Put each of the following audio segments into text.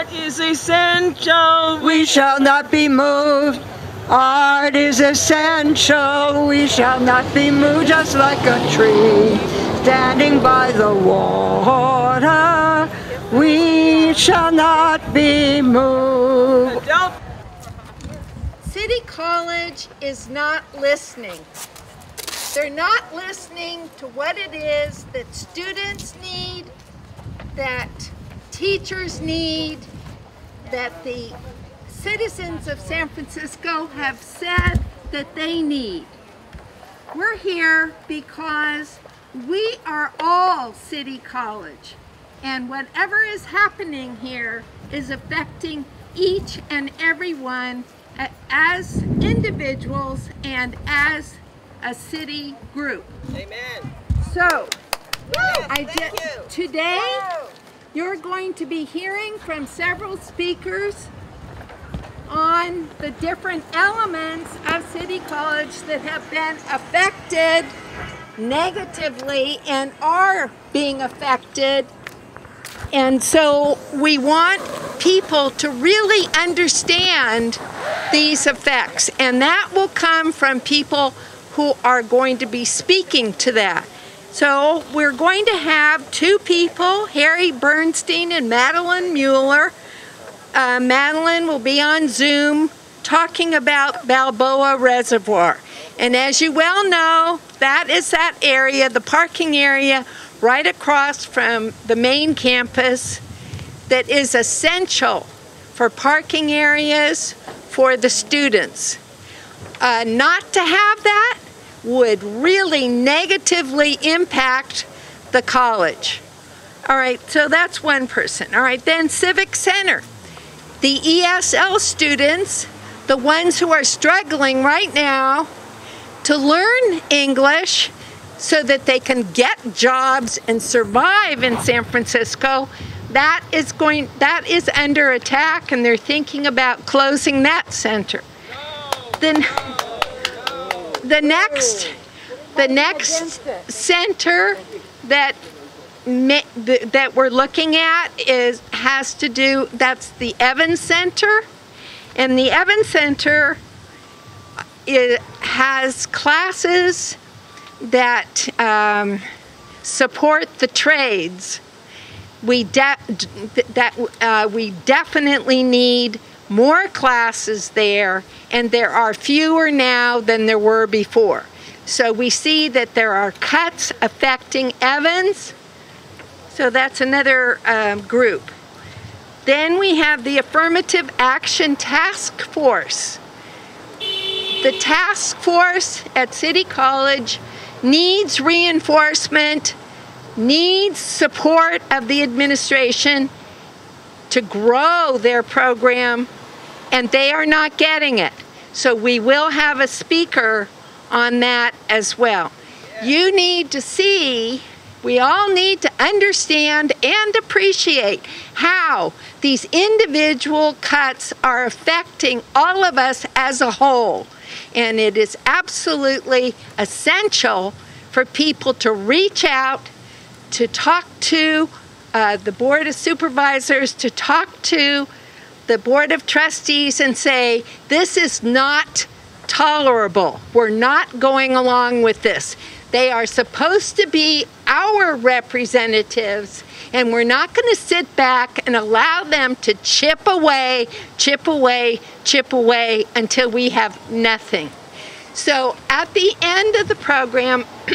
Art is essential. We shall not be moved. Art is essential. We shall not be moved just like a tree standing by the water. We shall not be moved. City College is not listening. They're not listening to what it is that students need, that teachers need, that the citizens of San Francisco have said that they need. We're here because we are all City College, and whatever is happening here is affecting each and every one as individuals and as a city group. Amen. So, I thank today. You're going to be hearing from several speakers on the different elements of City College that have been affected negatively and are being affected. And so we want people to really understand these effects, and that will come from people who are going to be speaking to that. So we're going to have two people, Harry Bernstein and Madeline Mueller. Uh, Madeline will be on Zoom talking about Balboa Reservoir. And as you well know, that is that area, the parking area right across from the main campus that is essential for parking areas for the students. Uh, not to have that would really negatively impact the college. All right, so that's one person. All right, then Civic Center. The ESL students, the ones who are struggling right now to learn English so that they can get jobs and survive in San Francisco, that is going that is under attack and they're thinking about closing that center. Then the next the next center that that we're looking at is has to do that's the Evans Center. And the Evans Center it has classes that um, support the trades. We that uh, we definitely need more classes there, and there are fewer now than there were before. So we see that there are cuts affecting Evans. So that's another um, group. Then we have the Affirmative Action Task Force. The task force at City College needs reinforcement needs support of the administration to grow their program, and they are not getting it. So we will have a speaker on that as well. You need to see, we all need to understand and appreciate how these individual cuts are affecting all of us as a whole. And it is absolutely essential for people to reach out to talk to uh, the Board of Supervisors, to talk to the Board of Trustees and say, this is not tolerable. We're not going along with this. They are supposed to be our representatives, and we're not going to sit back and allow them to chip away, chip away, chip away until we have nothing. So at the end of the program,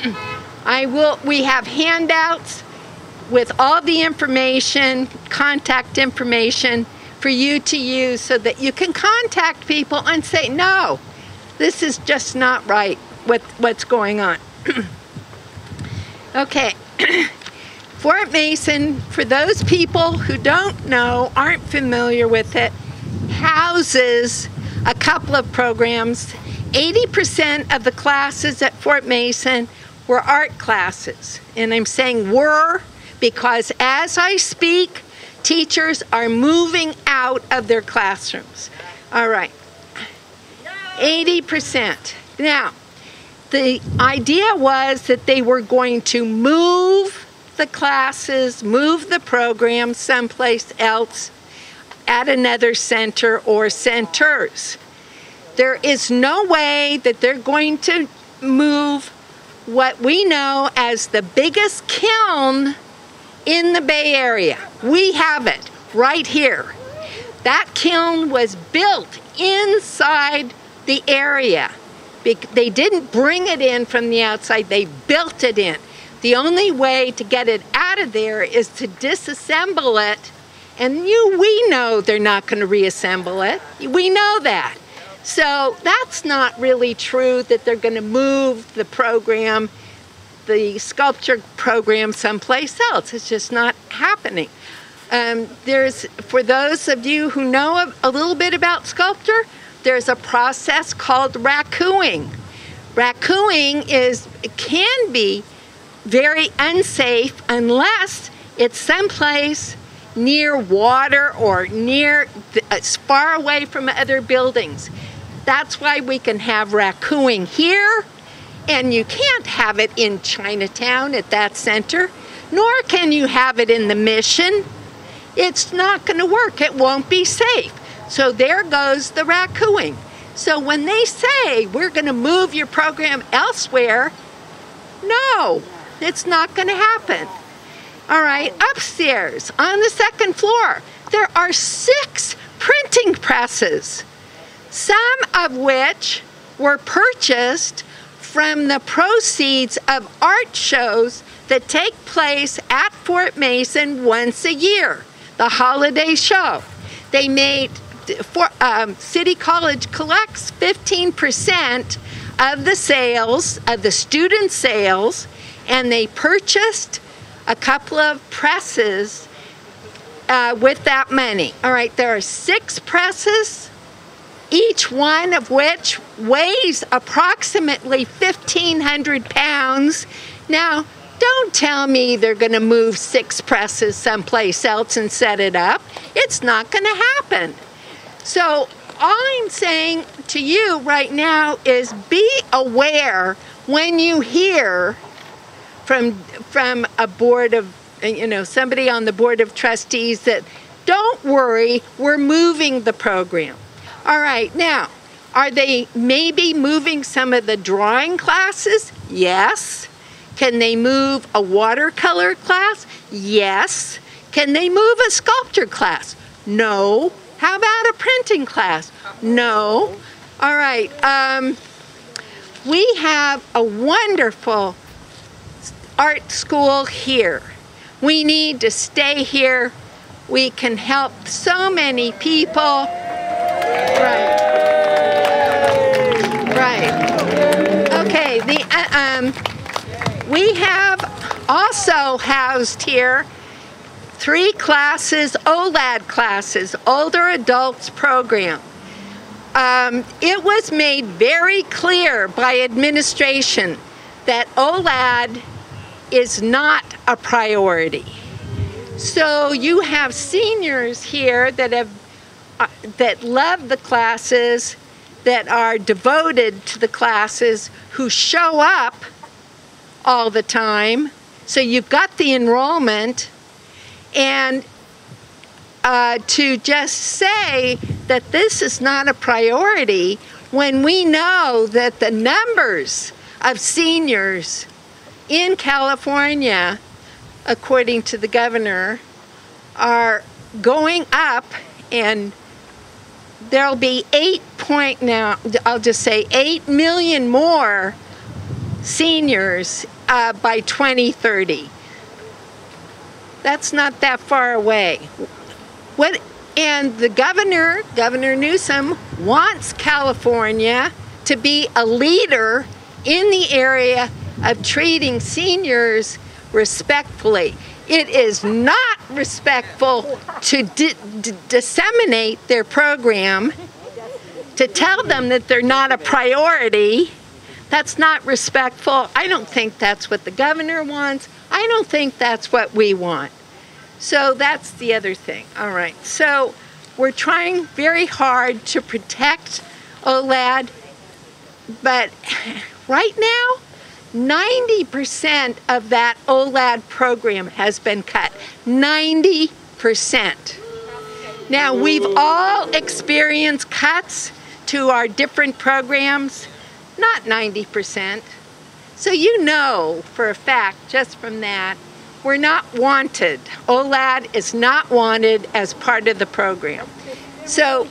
I will we have handouts with all the information, contact information for you to use so that you can contact people and say, no, this is just not right with what's going on. okay. Fort Mason, for those people who don't know, aren't familiar with it, houses a couple of programs. 80% of the classes at Fort Mason were art classes. And I'm saying were because as I speak, teachers are moving out of their classrooms. All right. 80%. Now, the idea was that they were going to move the classes, move the program someplace else. at another center or centers. There is no way that they're going to move what we know as the biggest kiln in the Bay Area. We have it right here. That kiln was built inside the area. They didn't bring it in from the outside, they built it in. The only way to get it out of there is to disassemble it. And you, we know they're not going to reassemble it. We know that. So that's not really true that they're going to move the program, the sculpture program, someplace else. It's just not happening. Um, there's, for those of you who know a, a little bit about sculpture, there's a process called rakuing. Rakuing is can be very unsafe unless it's someplace near water or near as far away from other buildings. That's why we can have rakuing here, and you can't have it in Chinatown at that center, nor can you have it in the mission. It's not going to work. It won't be safe. So there goes the rakuing. So when they say we're going to move your program elsewhere, no, it's not going to happen. All right, upstairs on the second floor, there are six printing presses, some of which were purchased from the proceeds of art shows that take place at Fort Mason once a year, the holiday show. They made, for, um, City College collects 15% of the sales, of the student sales, and they purchased a couple of presses uh, with that money. All right, there are six presses, each one of which weighs approximately 1,500 pounds. Now, don't tell me they're going to move six presses someplace else and set it up. It's not going to happen. So, all I'm saying to you right now is be aware when you hear from from a board of you know somebody on the board of trustees that don't worry we're moving the program all right now are they maybe moving some of the drawing classes? Yes. Can they move a watercolor class? Yes. Can they move a sculpture class? No. How about a printing class? No. All right um, we have a wonderful art school here. We need to stay here. We can help so many people. Right. Right. Okay, the, uh, um, we have also housed here three classes, OLAD classes, Older Adults Program. Um, it was made very clear by administration that OLAD is not a priority. So you have seniors here that have that love the classes, that are devoted to the classes, who show up all the time. So you've got the enrollment, and uh, to just say that this is not a priority when we know that the numbers of seniors in California, according to the governor, are going up and there'll be eight point now, I'll just say eight million more seniors uh, by 2030. That's not that far away. What, and the governor, Governor Newsom, wants California to be a leader in the area of treating seniors respectfully. It is not respectful to disseminate their program, to tell them that they're not a priority. That's not respectful. I don't think that's what the governor wants. I don't think that's what we want. So that's the other thing. All right. So we're trying very hard to protect OLAD, but right now, 90% of that OLAD program has been cut. 90%. Now, we've all experienced cuts to our different programs, not 90%. So you know for a fact, just from that, we're not wanted. OLAD is not wanted as part of the program. So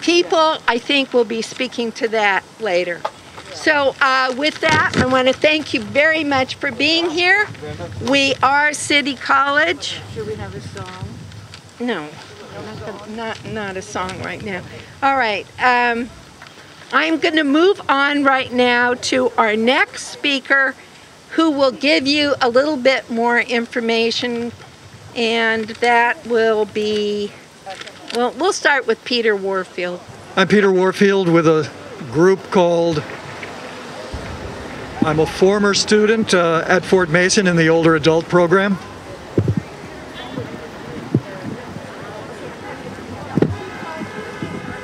people, I think, will be speaking to that later. So uh, with that, I want to thank you very much for being here. We are City College. Should we have a song? No, not, not, not a song right now. All right. Um, I'm going to move on right now to our next speaker who will give you a little bit more information and that will be, well, we'll start with Peter Warfield. I'm Peter Warfield with a group called I'm a former student uh, at Fort Mason in the older adult program.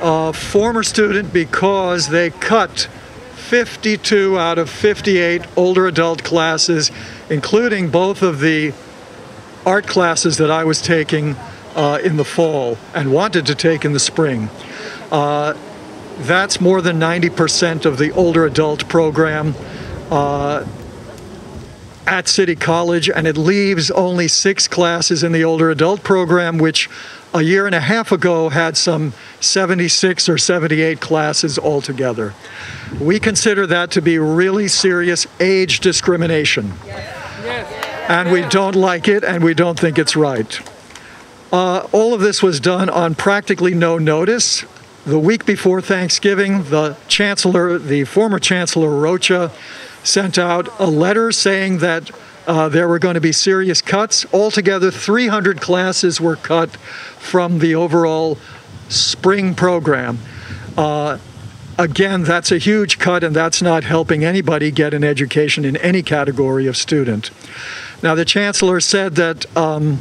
A former student because they cut 52 out of 58 older adult classes, including both of the art classes that I was taking uh, in the fall and wanted to take in the spring. Uh, that's more than 90% of the older adult program uh, at City College, and it leaves only six classes in the older adult program, which a year and a half ago had some 76 or 78 classes altogether. We consider that to be really serious age discrimination. And we don't like it, and we don't think it's right. Uh, all of this was done on practically no notice. The week before Thanksgiving, the chancellor, the former chancellor Rocha, sent out a letter saying that uh, there were going to be serious cuts. Altogether, 300 classes were cut from the overall spring program. Uh, again, that's a huge cut, and that's not helping anybody get an education in any category of student. Now, the chancellor said that um,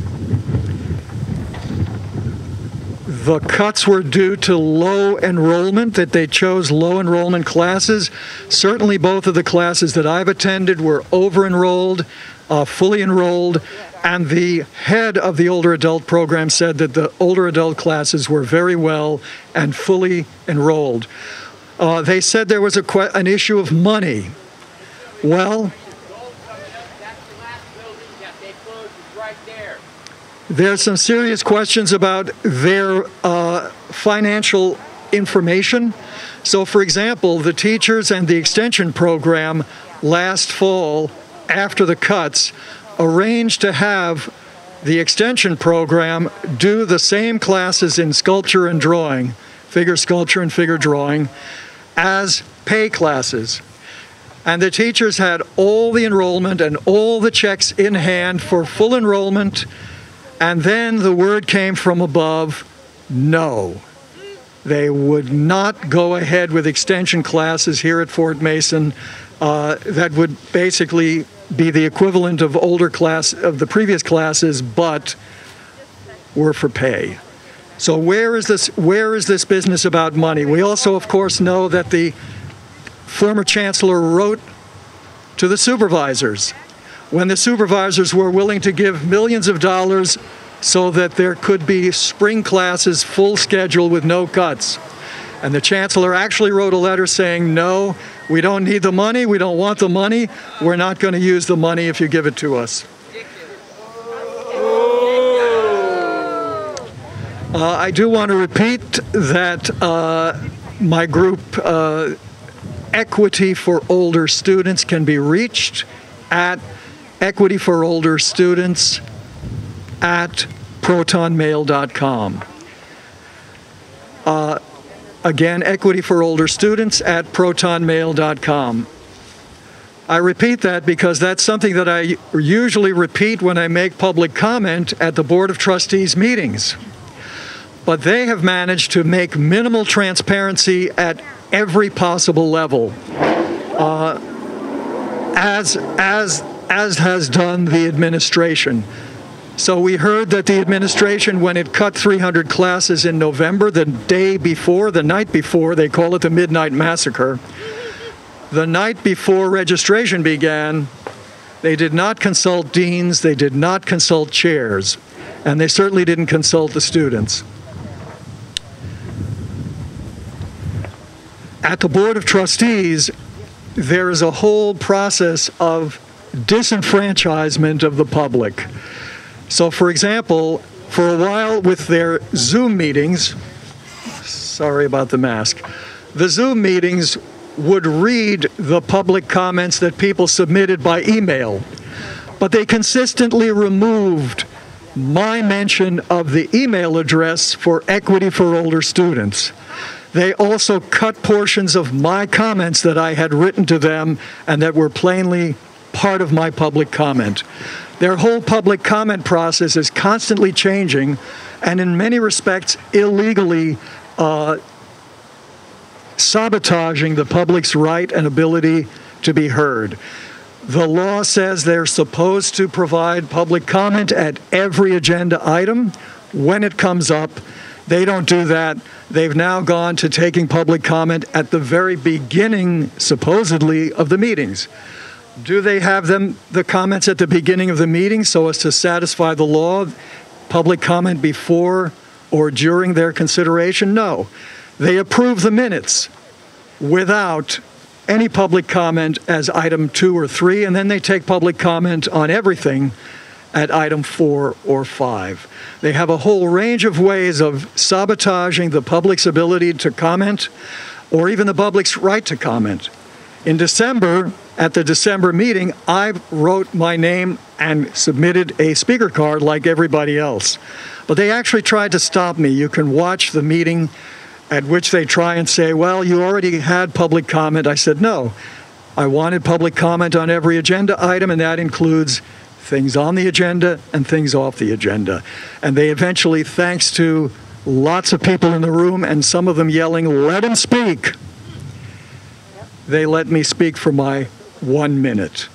the cuts were due to low enrollment, that they chose low enrollment classes. Certainly, both of the classes that I've attended were over enrolled, uh, fully enrolled, and the head of the older adult program said that the older adult classes were very well and fully enrolled. Uh, they said there was a an issue of money. Well, there's some serious questions about their uh, financial information. So, for example, the teachers and the extension program last fall, after the cuts, arranged to have the extension program do the same classes in sculpture and drawing, figure sculpture and figure drawing, as pay classes. And the teachers had all the enrollment and all the checks in hand for full enrollment and then the word came from above no. They would not go ahead with extension classes here at Fort Mason uh, that would basically be the equivalent of older class of the previous classes, but were for pay. So where is this where is this business about money? We also of course know that the former chancellor wrote to the supervisors when the supervisors were willing to give millions of dollars so that there could be spring classes full schedule with no cuts. And the chancellor actually wrote a letter saying, no, we don't need the money, we don't want the money, we're not going to use the money if you give it to us. Uh, I do want to repeat that uh, my group, uh, Equity for Older Students, can be reached at Equity for Older Students at protonmail.com. Uh, again, Equity for Older Students at protonmail.com. I repeat that because that's something that I usually repeat when I make public comment at the Board of Trustees meetings. But they have managed to make minimal transparency at every possible level. Uh, as, as as has done the administration. So we heard that the administration, when it cut 300 classes in November, the day before, the night before, they call it the Midnight Massacre, the night before registration began, they did not consult deans, they did not consult chairs, and they certainly didn't consult the students. At the Board of Trustees, there is a whole process of disenfranchisement of the public. So, for example, for a while with their Zoom meetings, sorry about the mask, the Zoom meetings would read the public comments that people submitted by email, but they consistently removed my mention of the email address for Equity for Older Students. They also cut portions of my comments that I had written to them and that were plainly part of my public comment. Their whole public comment process is constantly changing and, in many respects, illegally uh, sabotaging the public's right and ability to be heard. The law says they're supposed to provide public comment at every agenda item when it comes up. They don't do that. They've now gone to taking public comment at the very beginning, supposedly, of the meetings. Do they have them the comments at the beginning of the meeting so as to satisfy the law? Public comment before or during their consideration? No. They approve the minutes without any public comment as item two or three, and then they take public comment on everything at item four or five. They have a whole range of ways of sabotaging the public's ability to comment or even the public's right to comment. In December, at the December meeting, I wrote my name and submitted a speaker card like everybody else. But they actually tried to stop me. You can watch the meeting at which they try and say, well, you already had public comment. I said, no. I wanted public comment on every agenda item, and that includes things on the agenda and things off the agenda. And they eventually, thanks to lots of people in the room and some of them yelling, let him speak, they let me speak for my one minute.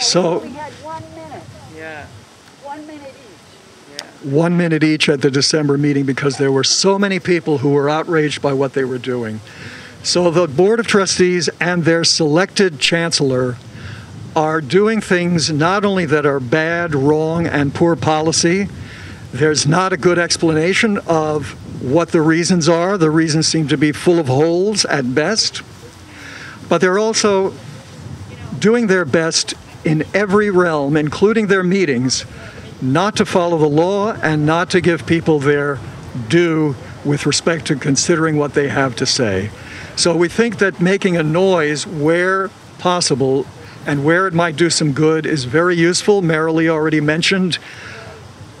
So, We had one minute, Yeah. one minute each. one minute each at the December meeting because there were so many people who were outraged by what they were doing. So the Board of Trustees and their selected chancellor are doing things not only that are bad, wrong, and poor policy, there's not a good explanation of what the reasons are. The reasons seem to be full of holes at best. But they're also doing their best in every realm, including their meetings, not to follow the law and not to give people their due with respect to considering what they have to say. So we think that making a noise where possible and where it might do some good is very useful. Marilee already mentioned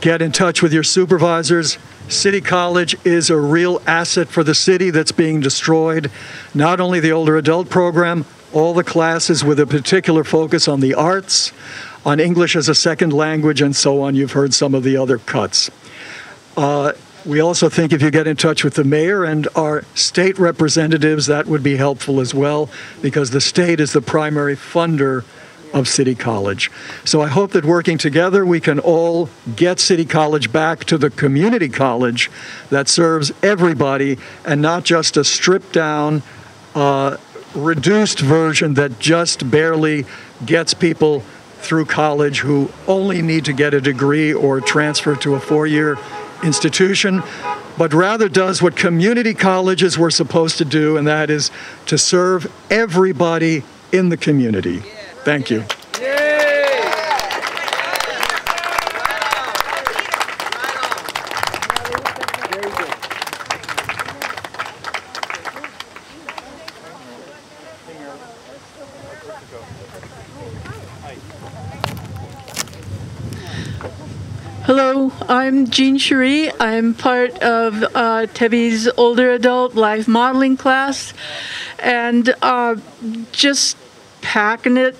get in touch with your supervisors. City College is a real asset for the city that's being destroyed. Not only the older adult program, all the classes with a particular focus on the arts, on English as a second language, and so on. You've heard some of the other cuts. Uh, we also think if you get in touch with the mayor and our state representatives, that would be helpful as well, because the state is the primary funder of City College. So I hope that working together, we can all get City College back to the community college that serves everybody and not just a stripped down, uh, reduced version that just barely gets people through college who only need to get a degree or transfer to a four year institution, but rather does what community colleges were supposed to do, and that is to serve everybody in the community. Thank you. Hello, I'm Jean Cherie. I'm part of uh, Tebby's older adult life modeling class, and uh, just packing it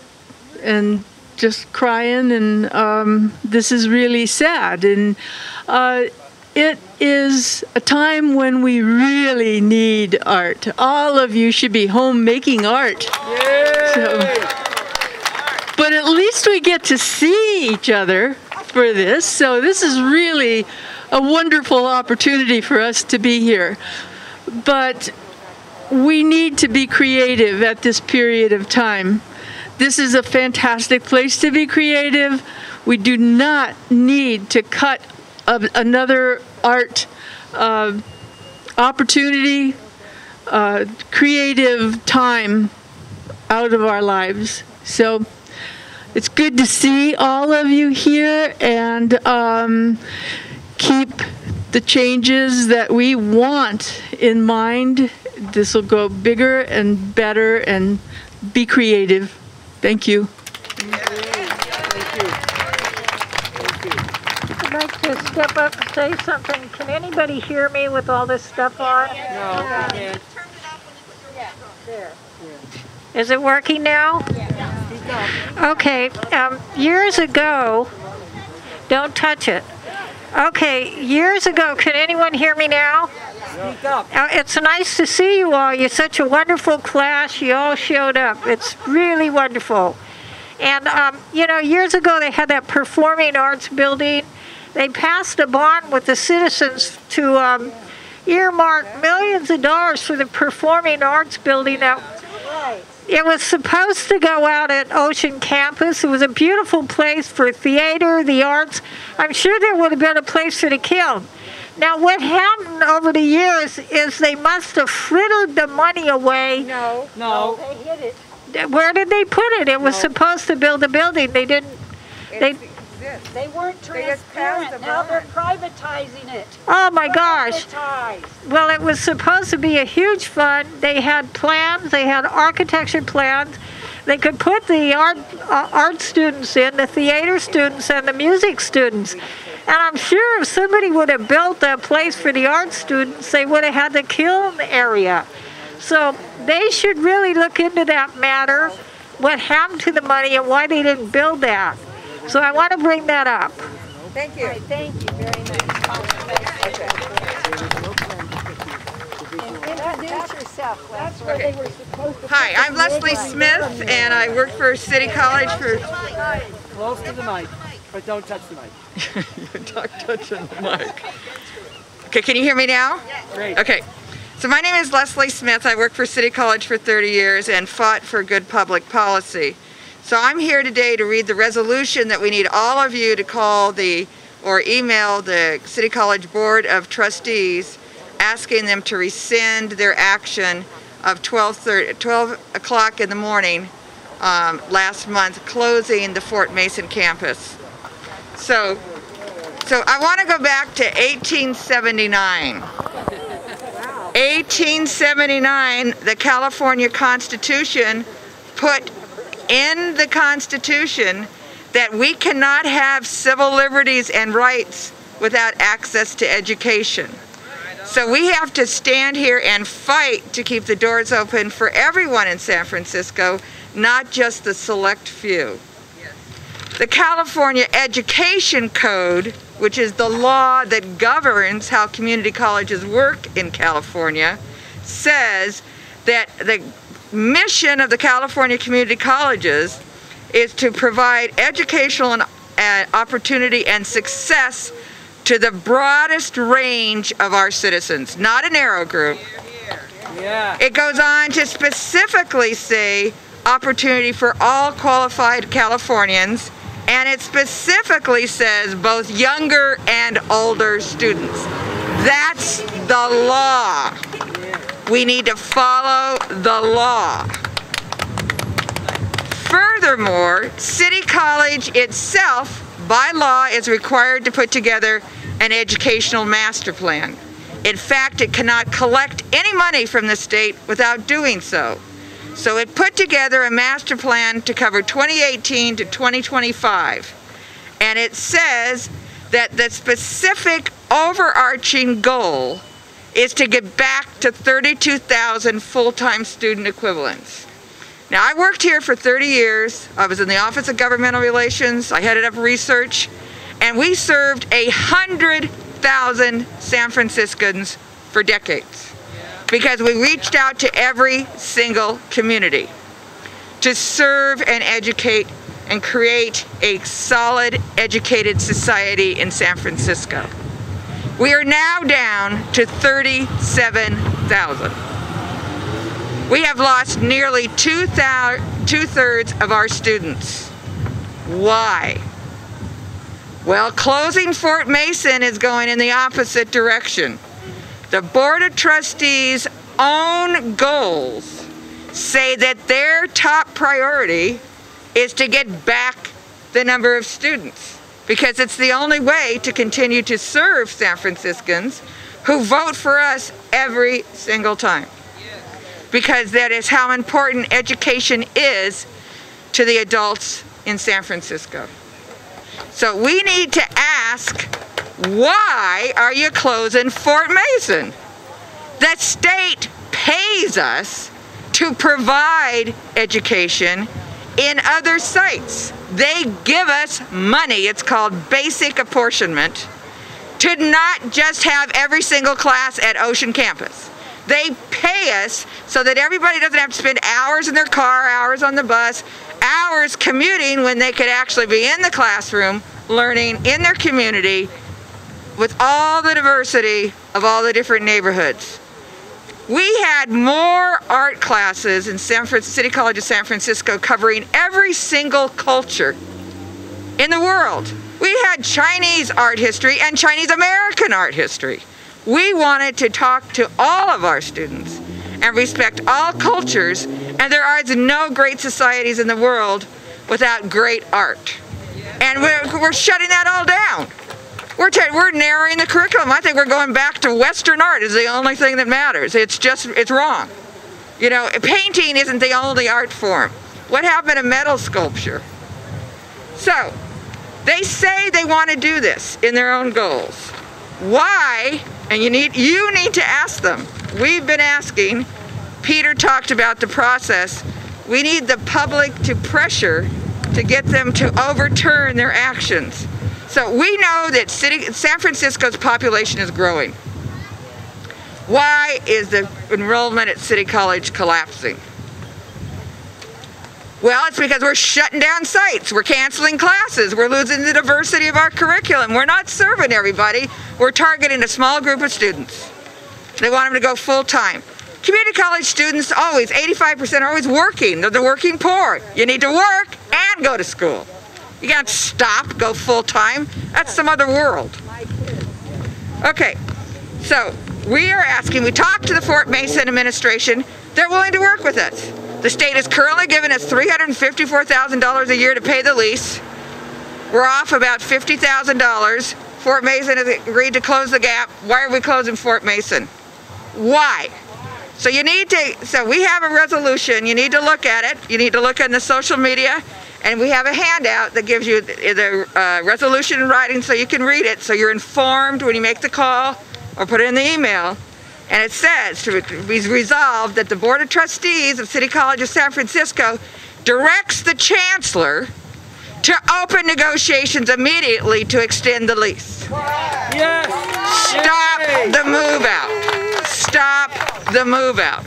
and just crying. And um, this is really sad. And uh, it is a time when we really need art. All of you should be home making art. So, but at least we get to see each other for this. So this is really a wonderful opportunity for us to be here. But we need to be creative at this period of time. This is a fantastic place to be creative. We do not need to cut another art uh, opportunity uh, creative time out of our lives. So it's good to see all of you here and um, keep the changes that we want in mind. This will go bigger and better and be creative. Thank you. I'd like to step up and say something. Can anybody hear me with all this stuff on? No, Is it working now? Okay, um, years ago, don't touch it. Okay, years ago, can anyone hear me now? Uh, it's nice to see you all. You're such a wonderful class. You all showed up. It's really wonderful. And, um, you know, years ago they had that performing arts building. They passed a bond with the citizens to um, earmark millions of dollars for the performing arts building that it was supposed to go out at Ocean Campus. It was a beautiful place for theater, the arts. I'm sure there would have been a place for the kiln. Now, what happened over the years is they must have frittered the money away. No. No. They hit it. Where did they put it? It was supposed to build a building. They didn't. They. They weren't They the now they're privatizing it. Oh my gosh. Privatized. Well, it was supposed to be a huge fund. They had plans. They had architecture plans. They could put the art uh, art students in, the theater students, and the music students. And I'm sure if somebody would have built a place for the art students, they would have had the kiln area. So they should really look into that matter, what happened to the money and why they didn't build that. So I want to bring that up. Thank you. Thank you very much. Introduce yourself, Les. Where they were supposed to Hi, I'm Leslie Smith, and I work for City College for Close to the mic, but don't touch the mic. Not touching the mic. Okay, can you hear me now? Great. Okay. So my name is Leslie Smith. I worked for City College for 30 years and fought for good public policy. So I'm here today to read the resolution that we need all of you to call the or email the City College Board of Trustees asking them to rescind their action of 12, 12 o'clock in the morning um, last month closing the Fort Mason campus. So, so I want to go back to 1879. 1879, the California Constitution put in the Constitution that we cannot have civil liberties and rights without access to education. So we have to stand here and fight to keep the doors open for everyone in San Francisco, not just the select few. The California Education Code, which is the law that governs how community colleges work in California, says that the mission of the California community colleges is to provide educational and, uh, opportunity and success to the broadest range of our citizens, not a narrow group. Yeah. It goes on to specifically say opportunity for all qualified Californians, and it specifically says both younger and older students. That's the law. We need to follow the law. Furthermore, City College itself, by law, is required to put together an educational master plan. In fact, it cannot collect any money from the state without doing so. So it put together a master plan to cover 2018 to 2025. And it says that the specific overarching goal is to get back to 32,000 full-time student equivalents. Now, I worked here for 30 years. I was in the Office of Governmental Relations. I headed up research. And we served a hundred thousand San Franciscans for decades because we reached out to every single community to serve and educate and create a solid educated society in San Francisco. We are now down to 37,000. We have lost nearly two-thirds of our students. Why? Well, closing Fort Mason is going in the opposite direction. The Board of Trustees own goals say that their top priority is to get back the number of students because it's the only way to continue to serve San Franciscans who vote for us every single time. Because that is how important education is to the adults in San Francisco. So we need to ask, why are you closing Fort Mason? The state pays us to provide education in other sites. They give us money, it's called basic apportionment, to not just have every single class at Ocean Campus. They pay us so that everybody doesn't have to spend hours in their car, hours on the bus, hours commuting when they could actually be in the classroom learning in their community with all the diversity of all the different neighborhoods. We had more art classes in San Francisco, City College of San Francisco covering every single culture in the world. We had Chinese art history and Chinese American art history. We wanted to talk to all of our students and respect all cultures, and there are no great societies in the world without great art. And we're, we're shutting that all down. We're, we're narrowing the curriculum. I think we're going back to Western art is the only thing that matters. It's just, it's wrong. You know, painting isn't the only art form. What happened to metal sculpture? So, they say they want to do this in their own goals. Why? And you need, you need to ask them. We've been asking. Peter talked about the process. We need the public to pressure to get them to overturn their actions. So we know that city, San Francisco's population is growing. Why is the enrollment at City College collapsing? Well, it's because we're shutting down sites. We're canceling classes. We're losing the diversity of our curriculum. We're not serving everybody. We're targeting a small group of students. They want them to go full time. Community college students always, 85% are always working. They're the working poor. You need to work and go to school. You can't stop, go full time. That's some other world. Okay, so we are asking, we talked to the Fort Mason administration. They're willing to work with us. The state is currently giving us $354,000 a year to pay the lease. We're off about $50,000. Fort Mason has agreed to close the gap. Why are we closing Fort Mason? Why? So you need to, so we have a resolution. You need to look at it. You need to look in the social media. And we have a handout that gives you the uh, resolution in writing so you can read it so you're informed when you make the call or put it in the email. And it says to be resolved that the Board of Trustees of City College of San Francisco directs the Chancellor to open negotiations immediately to extend the lease. Yes. Stop the move out. Stop the move out.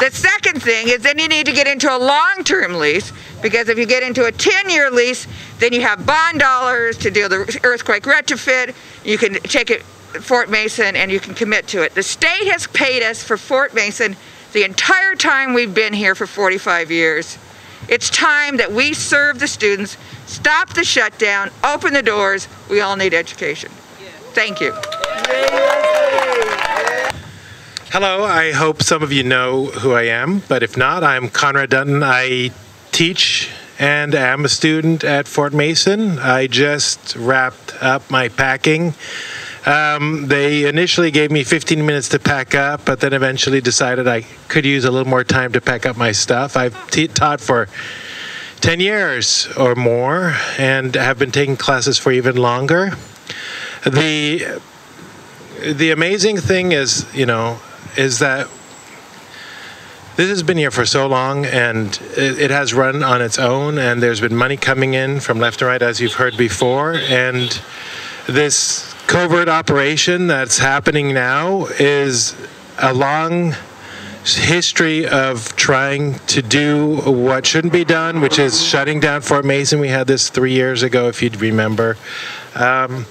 The second thing is then you need to get into a long-term lease because if you get into a 10-year lease, then you have bond dollars to do the earthquake retrofit. You can take it Fort Mason and you can commit to it. The state has paid us for Fort Mason the entire time we've been here for 45 years. It's time that we serve the students, stop the shutdown, open the doors. We all need education. Thank you. Hello, I hope some of you know who I am, but if not, I'm Conrad Dutton. I teach and am a student at Fort Mason. I just wrapped up my packing. Um, they initially gave me 15 minutes to pack up, but then eventually decided I could use a little more time to pack up my stuff. I've t- taught for 10 years or more and have been taking classes for even longer. The the amazing thing is, you know, is that this has been here for so long and it, has run on its own and there's been money coming in from left and right as you've heard before and this covert operation that's happening now is a long history of trying to do what shouldn't be done, which is shutting down Fort Mason. We had this three years ago, if you'd remember. Um,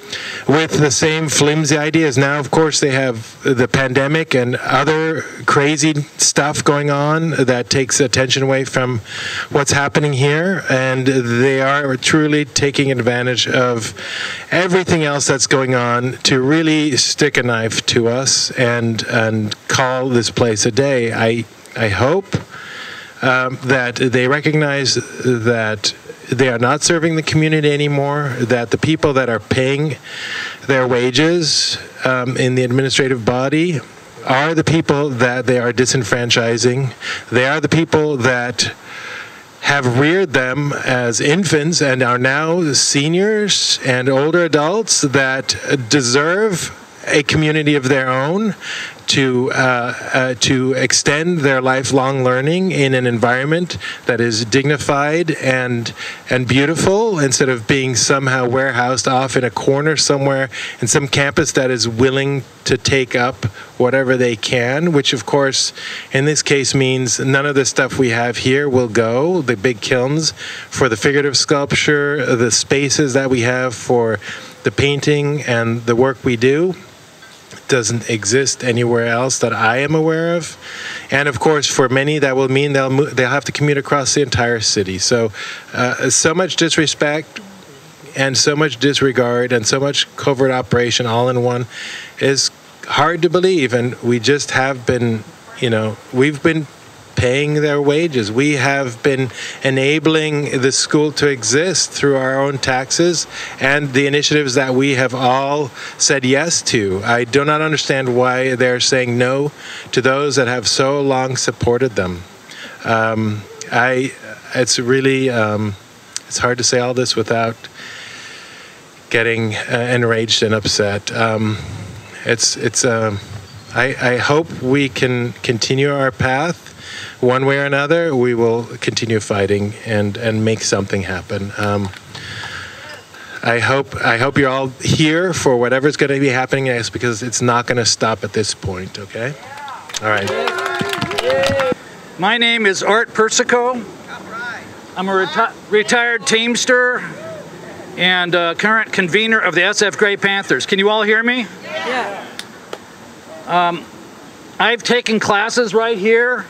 with the same flimsy ideas. Now, of course, they have the pandemic and other crazy stuff going on that takes attention away from what's happening here, and they are truly taking advantage of everything else that's going on to really stick a knife to us and and call this place a day. I I hope um, that they recognize that they are not serving the community anymore, that the people that are paying their wages um, in the administrative body are the people that they are disenfranchising. They are the people that have reared them as infants and are now seniors and older adults that deserve a community of their own to uh, uh, to extend their lifelong learning in an environment that is dignified and and beautiful instead of being somehow warehoused off in a corner somewhere in some campus that is willing to take up whatever they can which of course in this case means none of the stuff we have here will go. The big kilns for the figurative sculpture the spaces that we have for the painting and the work we do doesn't exist anywhere else that I am aware of. And of course, for many, that will mean they'll mo- they'll have to commute across the entire city. So, uh, so much disrespect and so much disregard and so much covert operation all in one is hard to believe. And we just have been, you know, we've been paying their wages. We have been enabling the school to exist through our own taxes and the initiatives that we have all said yes to. I do not understand why they're saying no to those that have so long supported them. Um, I, it's really, um, it's hard to say all this without getting uh, enraged and upset. Um, it's, it's, uh, I, I hope we can continue our path one way or another, we will continue fighting and, and make something happen. Um, I hope I hope you're all here for whatever's going to be happening next because it's not going to stop at this point. Okay. All right. My name is Art Persico. I'm a reti- retired Teamster and uh, current convener of the SF Grey Panthers. Can you all hear me? Yeah. Um, I've taken classes right here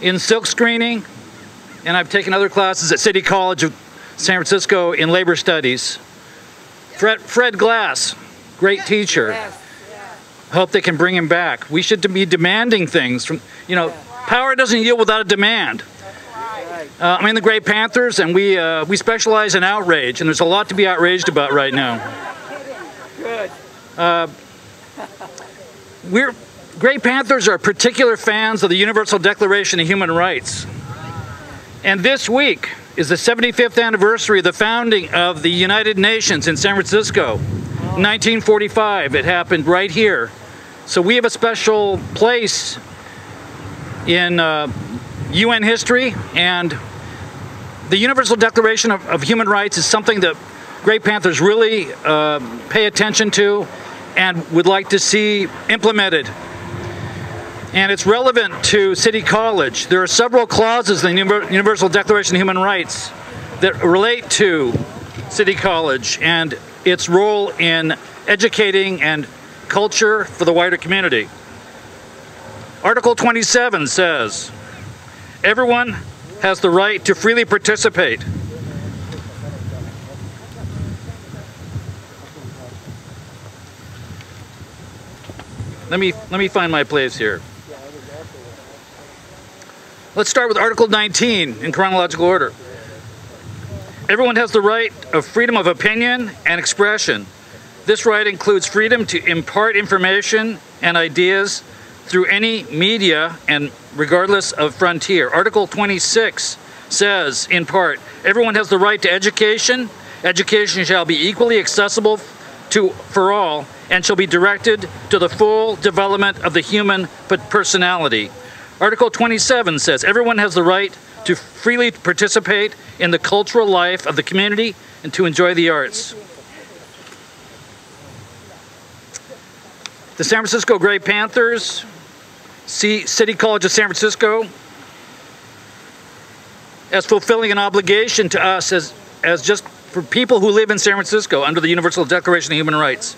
in silk screening, and I've taken other classes at City College of San Francisco in labor studies. Fred, Fred Glass, great teacher. Hope they can bring him back. We should be demanding things from, you know, power doesn't yield without a demand. Uh, I'm in the Grey Panthers, and we uh, we specialize in outrage, and there's a lot to be outraged about right now. Good. Uh, we're Grey Panthers are particular fans of the Universal Declaration of Human Rights. And this week is the 75th anniversary of the founding of the United Nations in San Francisco. 1945. It happened right here. So we have a special place in uh, UN history, and the Universal Declaration of, of, Human Rights is something that Grey Panthers really uh, pay attention to and would like to see implemented and it's relevant to City College. There are several clauses in the Universal Declaration of Human Rights that relate to City College and its role in educating and culture for the wider community. Article 27 says, everyone has the right to freely participate. Let me, let me find my place here. Let's start with Article 19 in chronological order. Everyone has the right of freedom of opinion and expression. This right includes freedom to impart information and ideas through any media and regardless of frontier. Article 26 says, in part, everyone has the right to education. Education shall be equally accessible to, for all and shall be directed to the full development of the human personality. Article 27 says everyone has the right to freely participate in the cultural life of the community and to enjoy the arts. The San Francisco Grey Panthers, City College of San Francisco, as fulfilling an obligation to us as, as just for people who live in San Francisco under the Universal Declaration of Human Rights.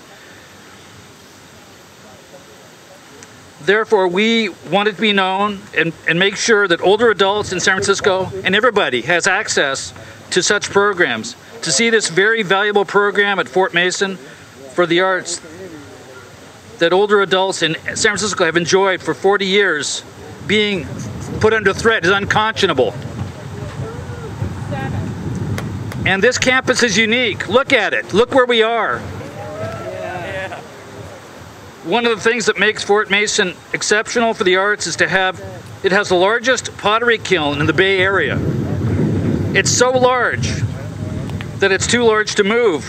Therefore, we want it to be known and, and make sure that older adults in San Francisco and everybody has access to such programs. To see this very valuable program at Fort Mason for the arts that older adults in San Francisco have enjoyed for 40 years being put under threat is unconscionable. And this campus is unique. Look at it. Look where we are. One of the things that makes Fort Mason exceptional for the arts is to have, it has the largest pottery kiln in the Bay Area. It's so large that it's too large to move.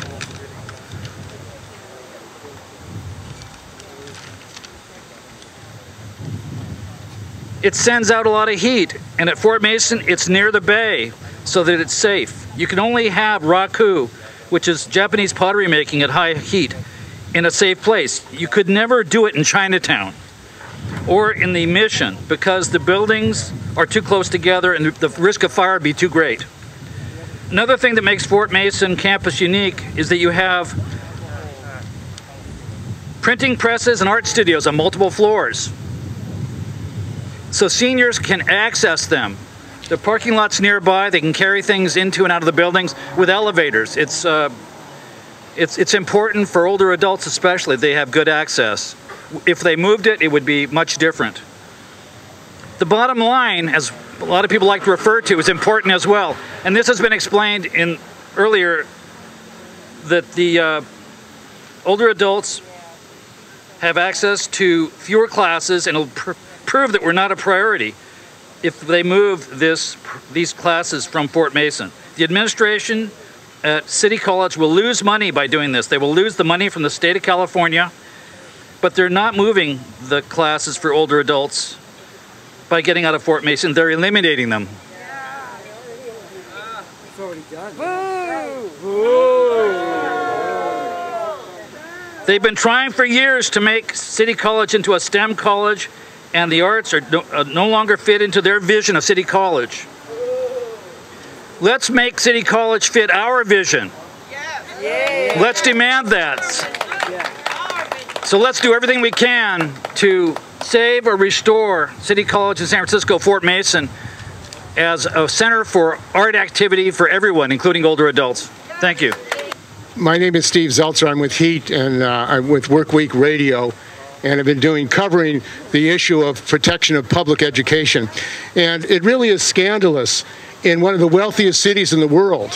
It sends out a lot of heat, and at Fort Mason, it's near the bay so that it's safe. You can only have raku, which is Japanese pottery making at high heat, in a safe place. You could never do it in Chinatown or in the mission because the buildings are too close together and the risk of fire would be too great. Another thing that makes Fort Mason campus unique is that you have printing presses and art studios on multiple floors. So seniors can access them the parking lot's nearby. They can carry things into and out of the buildings with elevators. It's, uh, it's, it's important for older adults especially. They have good access. If they moved it, it would be much different. The bottom line, as a lot of people like to refer to, is important as well. And this has been explained in earlier that the uh, older adults have access to fewer classes and it'll pr prove that we're not a priority if they move this, these classes from Fort Mason. The administration at City College will lose money by doing this. They will lose the money from the state of California, but they're not moving the classes for older adults by getting out of Fort Mason. They're eliminating them. They've been trying for years to make City College into a STEM college and the arts are no, uh, no longer fit into their vision of City College. Let's make City College fit our vision. Let's demand that. So let's do everything we can to save or restore City College in San Francisco, Fort Mason, as a center for art activity for everyone, including older adults. Thank you. My name is Steve Zeltzer. I'm with HEAT and uh, I'm with Workweek Radio and I've been doing covering the issue of protection of public education. And it really is scandalous in one of the wealthiest cities in the world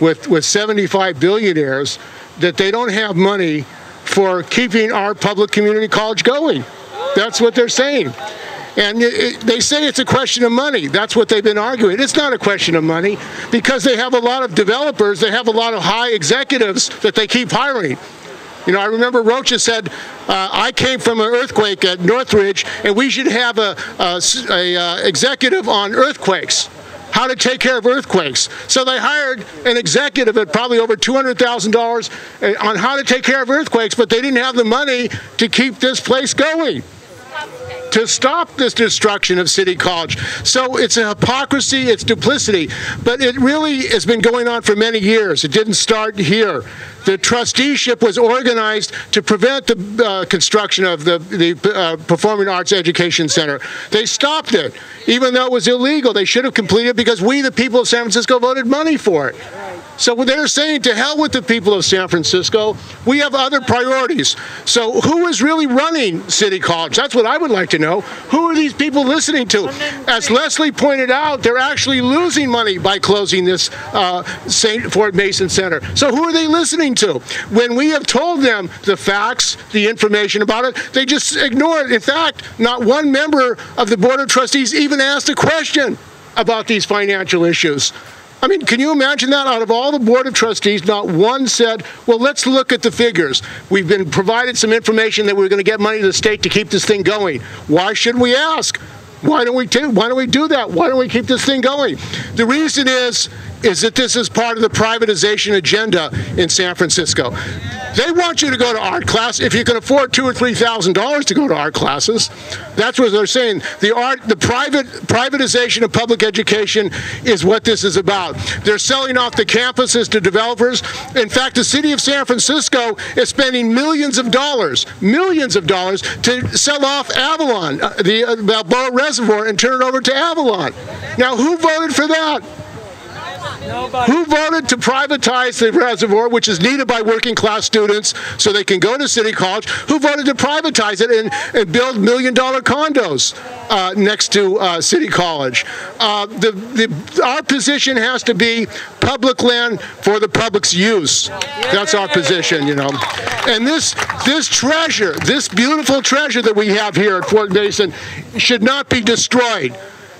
with, with 75 billionaires that they don't have money for keeping our public community college going. That's what they're saying. And it, they say it's a question of money. That's what they've been arguing. It's not a question of money because they have a lot of developers, they have a lot of high executives that they keep hiring. You know, I remember Rocha said, uh, I came from an earthquake at Northridge, and we should have a, a, a uh, executive on earthquakes how to take care of earthquakes. So they hired an executive at probably over $200,000 uh, on how to take care of earthquakes, but they didn't have the money to keep this place going to stop this destruction of City College. So it's a hypocrisy, it's duplicity, but it really has been going on for many years. It didn't start here. The trusteeship was organized to prevent the uh, construction of the, the uh, Performing Arts Education Center. They stopped it, even though it was illegal. They should have completed it because we, the people of San Francisco, voted money for it. So they're saying to hell with the people of San Francisco. We have other priorities. So who is really running City College? That's what I would like to know. Who are these people listening to? As Leslie pointed out, they're actually losing money by closing this uh, St. Fort Mason Center. So who are they listening to? When we have told them the facts, the information about it, they just ignore it. In fact, not one member of the Board of Trustees even asked a question about these financial issues. I mean, can you imagine that? Out of all the Board of Trustees, not one said, well, let's look at the figures. We've been provided some information that we're going to get money to the state to keep this thing going. Why shouldn't we ask? Why don't we, why don't we do that? Why don't we keep this thing going? The reason is is that this is part of the privatization agenda in San Francisco. They want you to go to art class if you can afford two or three thousand dollars to go to art classes. That's what they're saying. The art, the private privatization of public education is what this is about. They're selling off the campuses to developers. In fact, the city of San Francisco is spending millions of dollars, millions of dollars to sell off Avalon, uh, the uh, Balboa Reservoir, and turn it over to Avalon. Now, who voted for that? Nobody. Who voted to privatize the reservoir, which is needed by working class students so they can go to City College? Who voted to privatize it and, and build million dollar condos uh, next to uh, City College? Uh, the, the, our position has to be public land for the public's use. That's our position, you know. And this, this treasure, this beautiful treasure that we have here at Fort Mason should not be destroyed.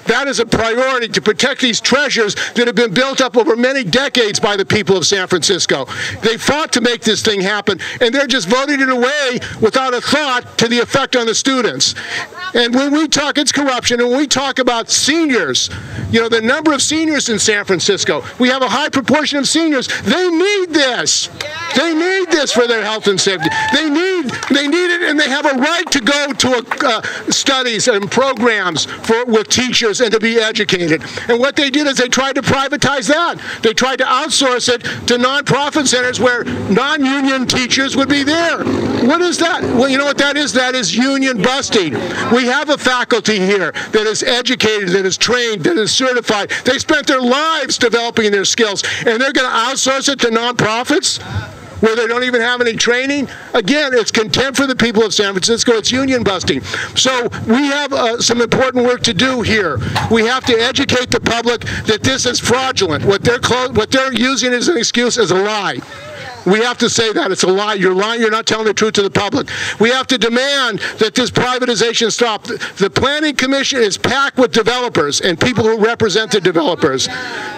That is a priority to protect these treasures that have been built up over many decades by the people of San Francisco. They fought to make this thing happen, and they're just voting it away without a thought to the effect on the students. And when we talk, it's corruption, and when we talk about seniors, you know, the number of seniors in San Francisco, we have a high proportion of seniors. They need this. They need this for their health and safety. They need, they need it, and they have a right to go to a, uh, studies and programs for with teachers and to be educated. And what they did is they tried to privatize that. They tried to outsource it to nonprofit centers where non-union teachers would be there. What is that? Well, you know what that is? That is union busting. We have a faculty here that is educated, that is trained, that is certified. They spent their lives developing their skills, and they're going to outsource it to nonprofits? Where they don't even have any training. Again, it's contempt for the people of San Francisco. It's union busting. So we have uh, some important work to do here. We have to educate the public that this is fraudulent. What they're what they're using as an excuse is a lie. We have to say that. It's a lie. You're lying. You're not telling the truth to the public. We have to demand that this privatization stop. The Planning Commission is packed with developers and people who represent the developers.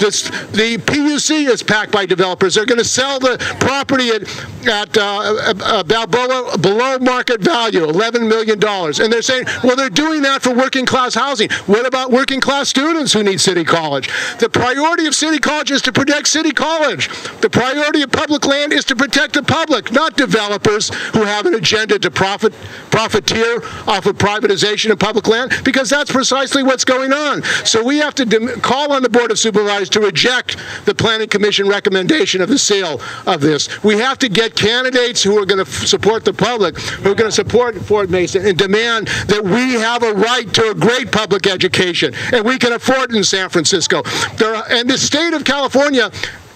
This, the PUC is packed by developers. They're going to sell the property at, at uh, uh, Balboa below market value, $11 million. And they're saying, well, they're doing that for working class housing. What about working class students who need City College? The priority of City College is to protect City College. The priority of public land is to protect the public, not developers who have an agenda to profit profiteer off of privatization of public land, because that's precisely what's going on. So we have to call on the Board of Supervisors to reject the Planning Commission recommendation of the sale of this. We have to get candidates who are going to support the public, who are going to support Fort Mason, and demand that we have a right to a great public education, and we can afford it in San Francisco. Are, and the state of California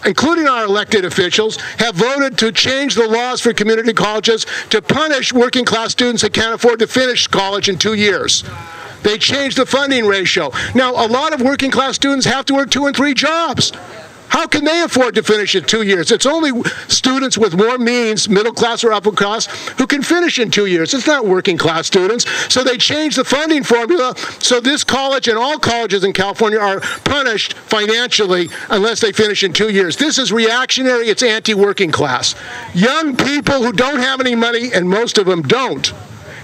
including our elected officials, have voted to change the laws for community colleges to punish working class students that can't afford to finish college in two years. They changed the funding ratio. Now, a lot of working class students have to work two and three jobs. How can they afford to finish in two years? It's only students with more means, middle class or upper class, who can finish in two years. It's not working class students. So they changed the funding formula so this college and all colleges in California are punished financially unless they finish in two years. This is reactionary. It's anti-working class. Young people who don't have any money, and most of them don't,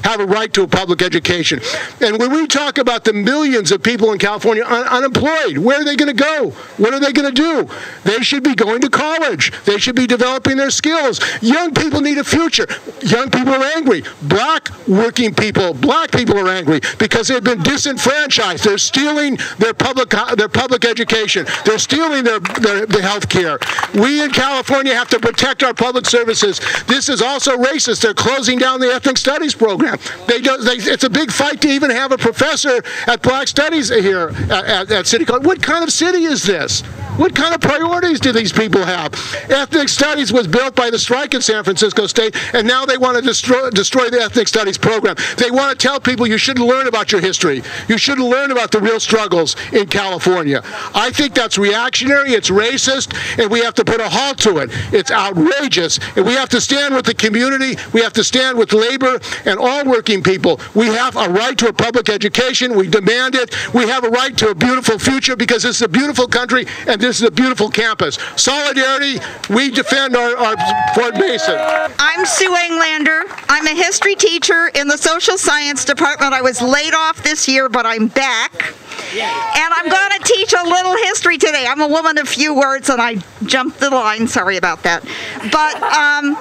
have a right to a public education. And when we talk about the millions of people in California un unemployed, where are they going to go? What are they going to do? They should be going to college. They should be developing their skills. Young people need a future. Young people are angry. Black working people, black people are angry because they've been disenfranchised. They're stealing their public uh, their public education. They're stealing their, their, their health care. We in California have to protect our public services. This is also racist. They're closing down the ethnic studies program. They do, they, it's a big fight to even have a professor at Black Studies here at, at, at City College. What kind of city is this? What kind of priorities do these people have? Ethnic Studies was built by the strike in San Francisco State, and now they want to destroy, destroy the Ethnic Studies program. They want to tell people you shouldn't learn about your history. You shouldn't learn about the real struggles in California. I think that's reactionary, it's racist, and we have to put a halt to it. It's outrageous, and we have to stand with the community, we have to stand with labor and all working people. We have a right to a public education. We demand it. We have a right to a beautiful future because this is a beautiful country, and this is a beautiful campus. Solidarity, we defend our, our Fort Mason. I'm Sue Englander. I'm a history teacher in the social science department. I was laid off this year, but I'm back. And I'm going to teach a little history today. I'm a woman of few words and I jumped the line. Sorry about that. But um,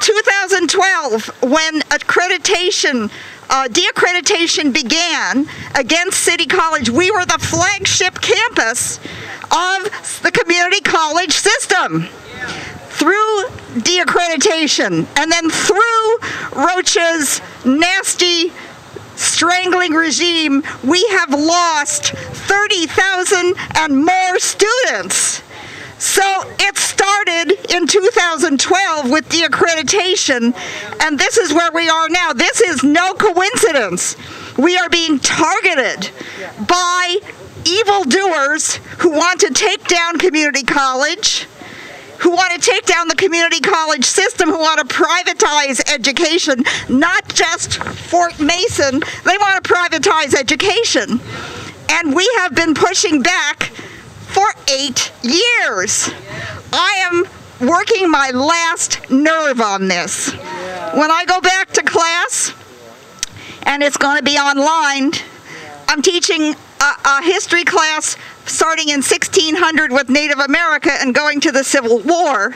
2012, when accreditation uh, deaccreditation began against City College, we were the flagship campus of the community college system through deaccreditation and then through Rocha's nasty strangling regime, we have lost 30,000 and more students. So it started in 2012 with the accreditation, and this is where we are now. This is no coincidence. We are being targeted by evildoers who want to take down community college, who want to take down the community college system, who want to privatize education, not just Fort Mason, they want to privatize education. And we have been pushing back for eight years. I am working my last nerve on this. When I go back to class, and it's going to be online, I'm teaching a, a history class starting in 1600 with Native America and going to the Civil War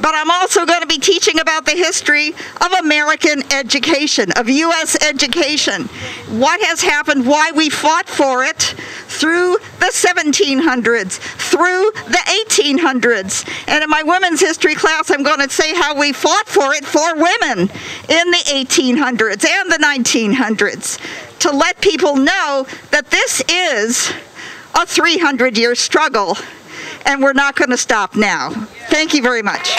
but I'm also going to be teaching about the history of American education, of U.S. education, what has happened, why we fought for it through the 1700s, through the 1800s. And in my women's history class, I'm going to say how we fought for it for women in the 1800s and the 1900s to let people know that this is a 300 year struggle and we're not going to stop now. Thank you very much.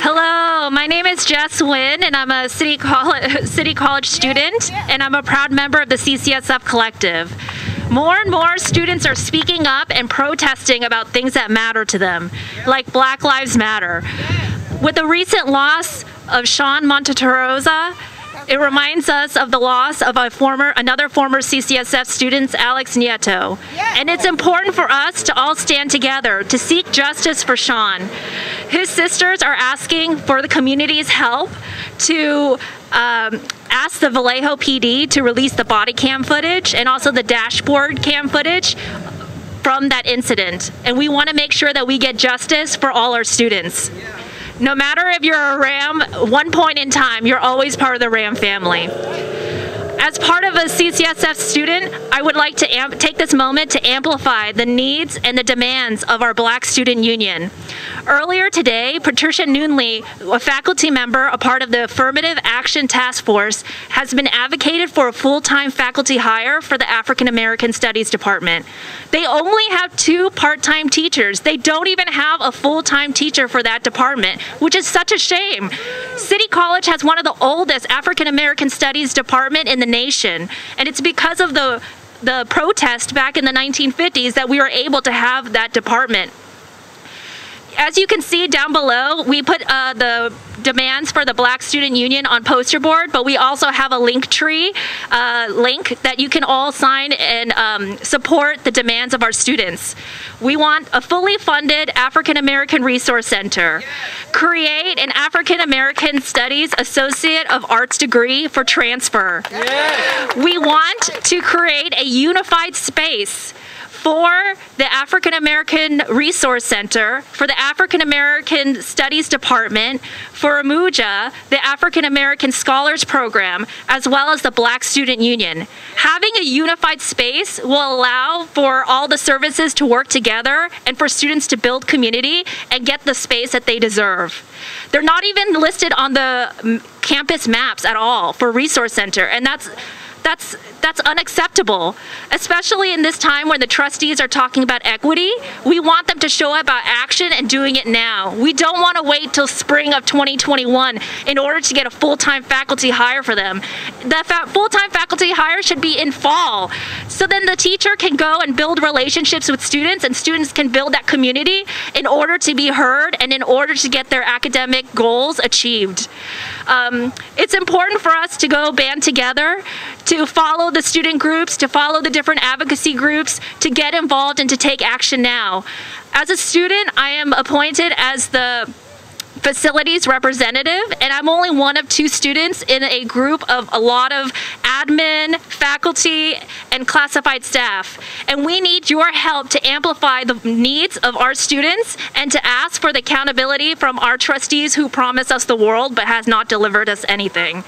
Hello, my name is Jess Wynn, and I'm a City College, City College student, and I'm a proud member of the CCSF Collective. More and more students are speaking up and protesting about things that matter to them, like Black Lives Matter. With the recent loss of Sean Monterrosa, it reminds us of the loss of a former, another former CCSF student, Alex Nieto. And it's important for us to all stand together to seek justice for Sean. His sisters are asking for the community's help to um, ask the Vallejo PD to release the body cam footage and also the dashboard cam footage from that incident. And we want to make sure that we get justice for all our students. No matter if you're a Ram, one point in time, you're always part of the Ram family. As part of a CCSF student, I would like to take this moment to amplify the needs and the demands of our Black Student Union. Earlier today, Patricia Noonley, a faculty member, a part of the Affirmative Action Task Force, has been advocated for a full-time faculty hire for the African American Studies Department. They only have two part-time teachers. They don't even have a full-time teacher for that department, which is such a shame. City College has one of the oldest African American Studies department in the nation. And it's because of the the protest back in the 1950s that we were able to have that department as you can see down below, we put uh, the demands for the Black Student Union on poster board, but we also have a link tree uh, link that you can all sign and um, support the demands of our students. We want a fully funded African American Resource Center, create an African American Studies Associate of Arts degree for transfer. We want to create a unified space for the African American Resource Center, for the African American Studies Department, for Umoja, the African American Scholars Program, as well as the Black Student Union. Having a unified space will allow for all the services to work together and for students to build community and get the space that they deserve. They're not even listed on the campus maps at all for Resource Center, and that's that's that's unacceptable, especially in this time when the trustees are talking about equity. We want them to show up about action and doing it now. We don't want to wait till spring of 2021 in order to get a full-time faculty hire for them. The fa full-time faculty hire should be in fall. So then the teacher can go and build relationships with students and students can build that community in order to be heard and in order to get their academic goals achieved. Um, it's important for us to go band together to follow the student groups, to follow the different advocacy groups, to get involved and to take action now. As a student, I am appointed as the facilities representative, and I'm only one of two students in a group of a lot of admin, faculty, and classified staff. And we need your help to amplify the needs of our students and to ask for the accountability from our trustees who promise us the world but has not delivered us anything.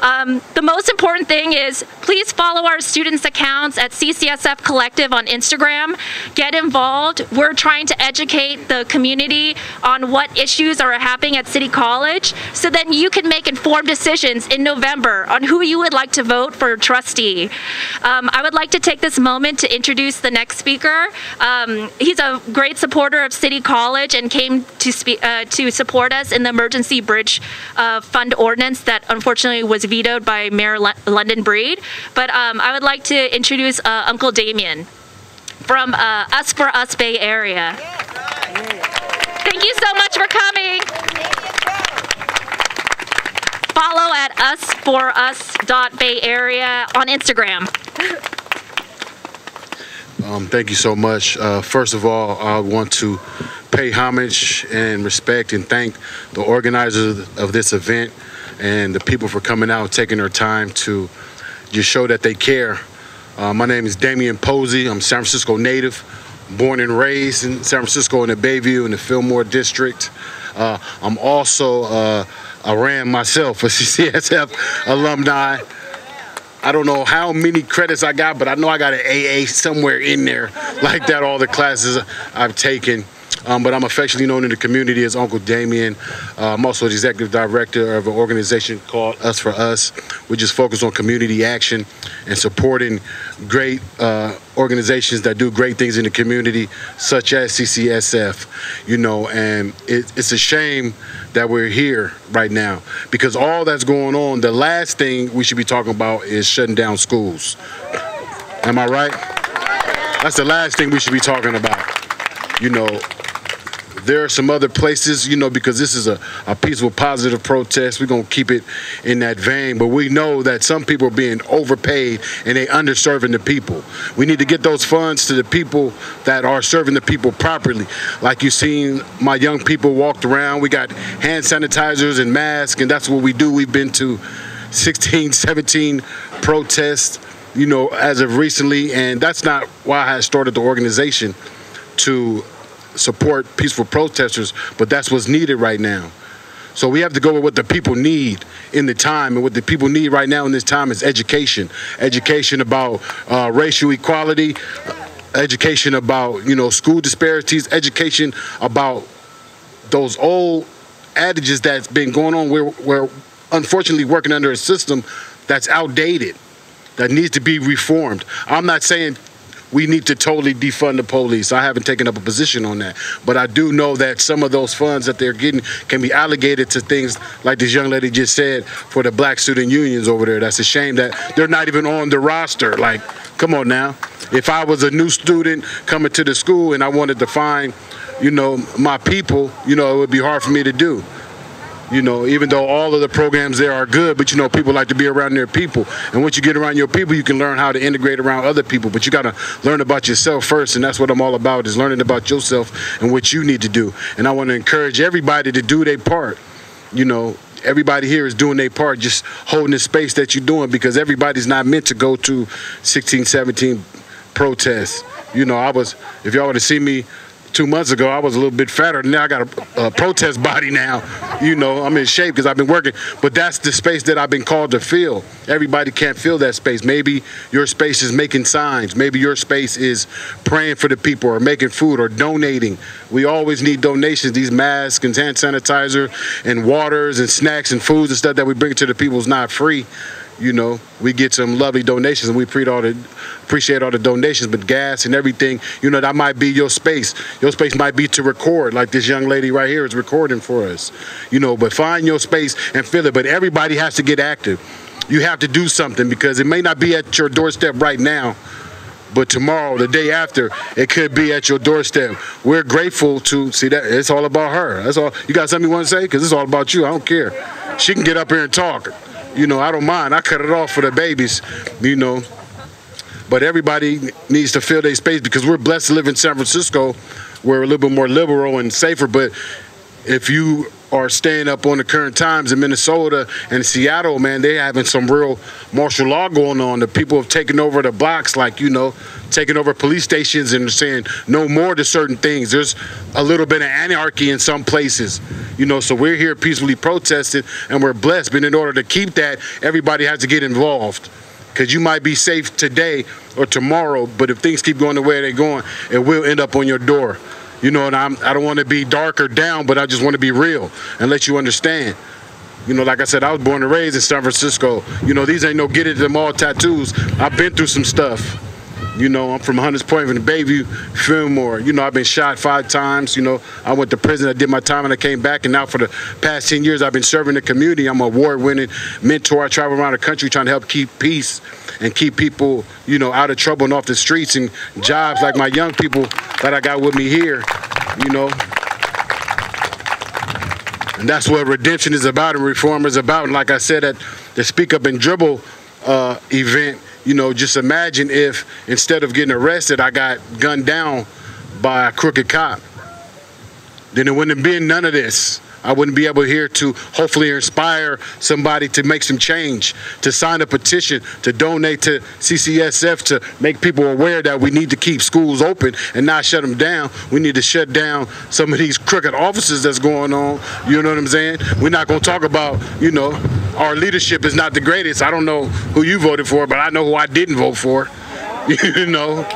Um, the most important thing is please follow our students' accounts at CCSF Collective on Instagram. Get involved. We're trying to educate the community on what issues are happening at City College so that you can make informed decisions in November on who you would like to vote for trustee. Um, I would like to take this moment to introduce the next speaker. Um, he's a great supporter of City College and came to, uh, to support us in the emergency bridge uh, fund ordinance that unfortunately was vetoed by Mayor L- London Breed. But um, I would like to introduce uh, Uncle Damien from uh, Us for Us Bay Area. Thank you so much for coming. Follow at usforus.bay area on Instagram. Um, thank you so much. Uh, first of all, I want to pay homage and respect and thank the organizers of this event and the people for coming out, taking their time to just show that they care. Uh, my name is Damian Posey. I'm San Francisco native, born and raised in San Francisco in the Bayview in the Fillmore district. Uh, I'm also uh, I ran myself, a CCSF alumni. I don't know how many credits I got, but I know I got an AA somewhere in there, like that. All the classes I've taken. Um, but I'm affectionately known in the community as Uncle Damien. Uh, I'm also the executive director of an organization called Us for Us. We just focus on community action and supporting great uh, organizations that do great things in the community, such as CCSF. You know, and it, it's a shame that we're here right now because all that's going on, the last thing we should be talking about is shutting down schools. Am I right? That's the last thing we should be talking about. You know, there are some other places, you know, because this is a, a peaceful, positive protest. We're going to keep it in that vein. But we know that some people are being overpaid and they underserving the people. We need to get those funds to the people that are serving the people properly. Like you've seen my young people walked around. We got hand sanitizers and masks, and that's what we do. We've been to 16, 17 protests, you know, as of recently. And that's not why I started the organization to support peaceful protesters, but that's what's needed right now. So we have to go with what the people need in the time, and what the people need right now in this time is education. Education about uh, racial equality, education about you know school disparities, education about those old adages that's been going on. We're, we're unfortunately working under a system that's outdated, that needs to be reformed. I'm not saying we need to totally defund the police. I haven't taken up a position on that. But I do know that some of those funds that they're getting can be allocated to things like this young lady just said for the black student unions over there. That's a shame that they're not even on the roster. Like, come on now. If I was a new student coming to the school and I wanted to find, you know, my people, you know, it would be hard for me to do you know, even though all of the programs there are good, but you know, people like to be around their people. And once you get around your people, you can learn how to integrate around other people. But you got to learn about yourself first, and that's what I'm all about: is learning about yourself and what you need to do. And I want to encourage everybody to do their part. You know, everybody here is doing their part, just holding the space that you're doing because everybody's not meant to go to 16, 17 protests. You know, I was, if y'all would have seen me two months ago, I was a little bit fatter. Now I got a, a protest body now. You know, I'm in shape because I've been working. But that's the space that I've been called to fill. Everybody can't fill that space. Maybe your space is making signs. Maybe your space is praying for the people or making food or donating. We always need donations. These masks and hand sanitizer and waters and snacks and foods and stuff that we bring to the people is not free you know, we get some lovely donations and we appreciate all the donations, but gas and everything, you know, that might be your space. Your space might be to record, like this young lady right here is recording for us, you know, but find your space and fill it. But everybody has to get active. You have to do something because it may not be at your doorstep right now, but tomorrow, the day after, it could be at your doorstep. We're grateful to see that it's all about her. That's all. You got something you want to say? Because it's all about you. I don't care. She can get up here and talk you know, I don't mind. I cut it off for the babies, you know. But everybody needs to fill their space because we're blessed to live in San Francisco. We're a little bit more liberal and safer. But if you are staying up on the current times in Minnesota and Seattle, man, they're having some real martial law going on. The people have taken over the blocks, like, you know, taking over police stations and saying no more to certain things. There's a little bit of anarchy in some places, you know, so we're here peacefully protesting and we're blessed. But in order to keep that, everybody has to get involved. Because you might be safe today or tomorrow, but if things keep going the way they're going, it will end up on your door. You know, and I'm, I don't want to be dark or down, but I just want to be real and let you understand. You know, like I said, I was born and raised in San Francisco. You know, these ain't no get it to the mall tattoos. I've been through some stuff. You know, I'm from Hunters Point, from the Bayview, Fillmore. You know, I've been shot five times. You know, I went to prison. I did my time and I came back. And now for the past 10 years, I've been serving the community. I'm a award-winning mentor. I travel around the country trying to help keep peace and keep people, you know, out of trouble and off the streets and jobs like my young people that I got with me here, you know. And that's what redemption is about and reform is about. And like I said at the Speak Up and Dribble uh, event, you know, just imagine if instead of getting arrested, I got gunned down by a crooked cop. Then it wouldn't have been none of this. I wouldn't be able here to hopefully inspire somebody to make some change, to sign a petition, to donate to CCSF, to make people aware that we need to keep schools open and not shut them down. We need to shut down some of these crooked offices that's going on. You know what I'm saying? We're not going to talk about, you know, our leadership is not the greatest. I don't know who you voted for, but I know who I didn't vote for. you know?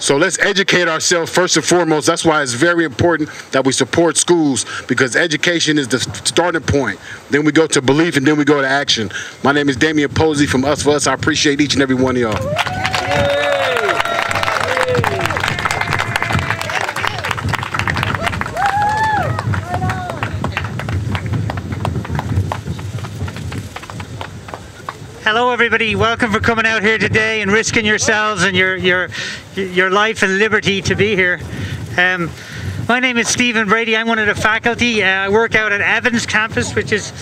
So let's educate ourselves first and foremost. That's why it's very important that we support schools because education is the starting point. Then we go to belief and then we go to action. My name is Damian Posey from Us for Us. I appreciate each and every one of y'all. Hello, everybody. Welcome for coming out here today and risking yourselves and your your your life and liberty to be here. Um, my name is Stephen Brady. I'm one of the faculty. Uh, I work out at Evans campus, which is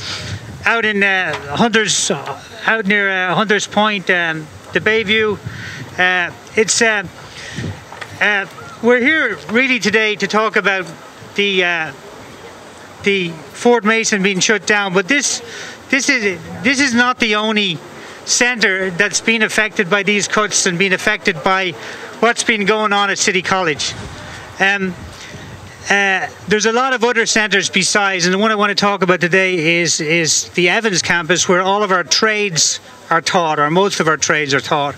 out in uh, Hunters, uh, out near uh, Hunters Point, um, the Bayview. Uh, it's uh, uh, we're here really today to talk about the the Fort Mason being shut down, but this this is this is not the only centre that's been affected by these cuts and been affected by what's been going on at City College. Um, uh, there's a lot of other centres besides, and the one I want to talk about today is is the Evans campus, where all of our trades are taught, or most of our trades are taught.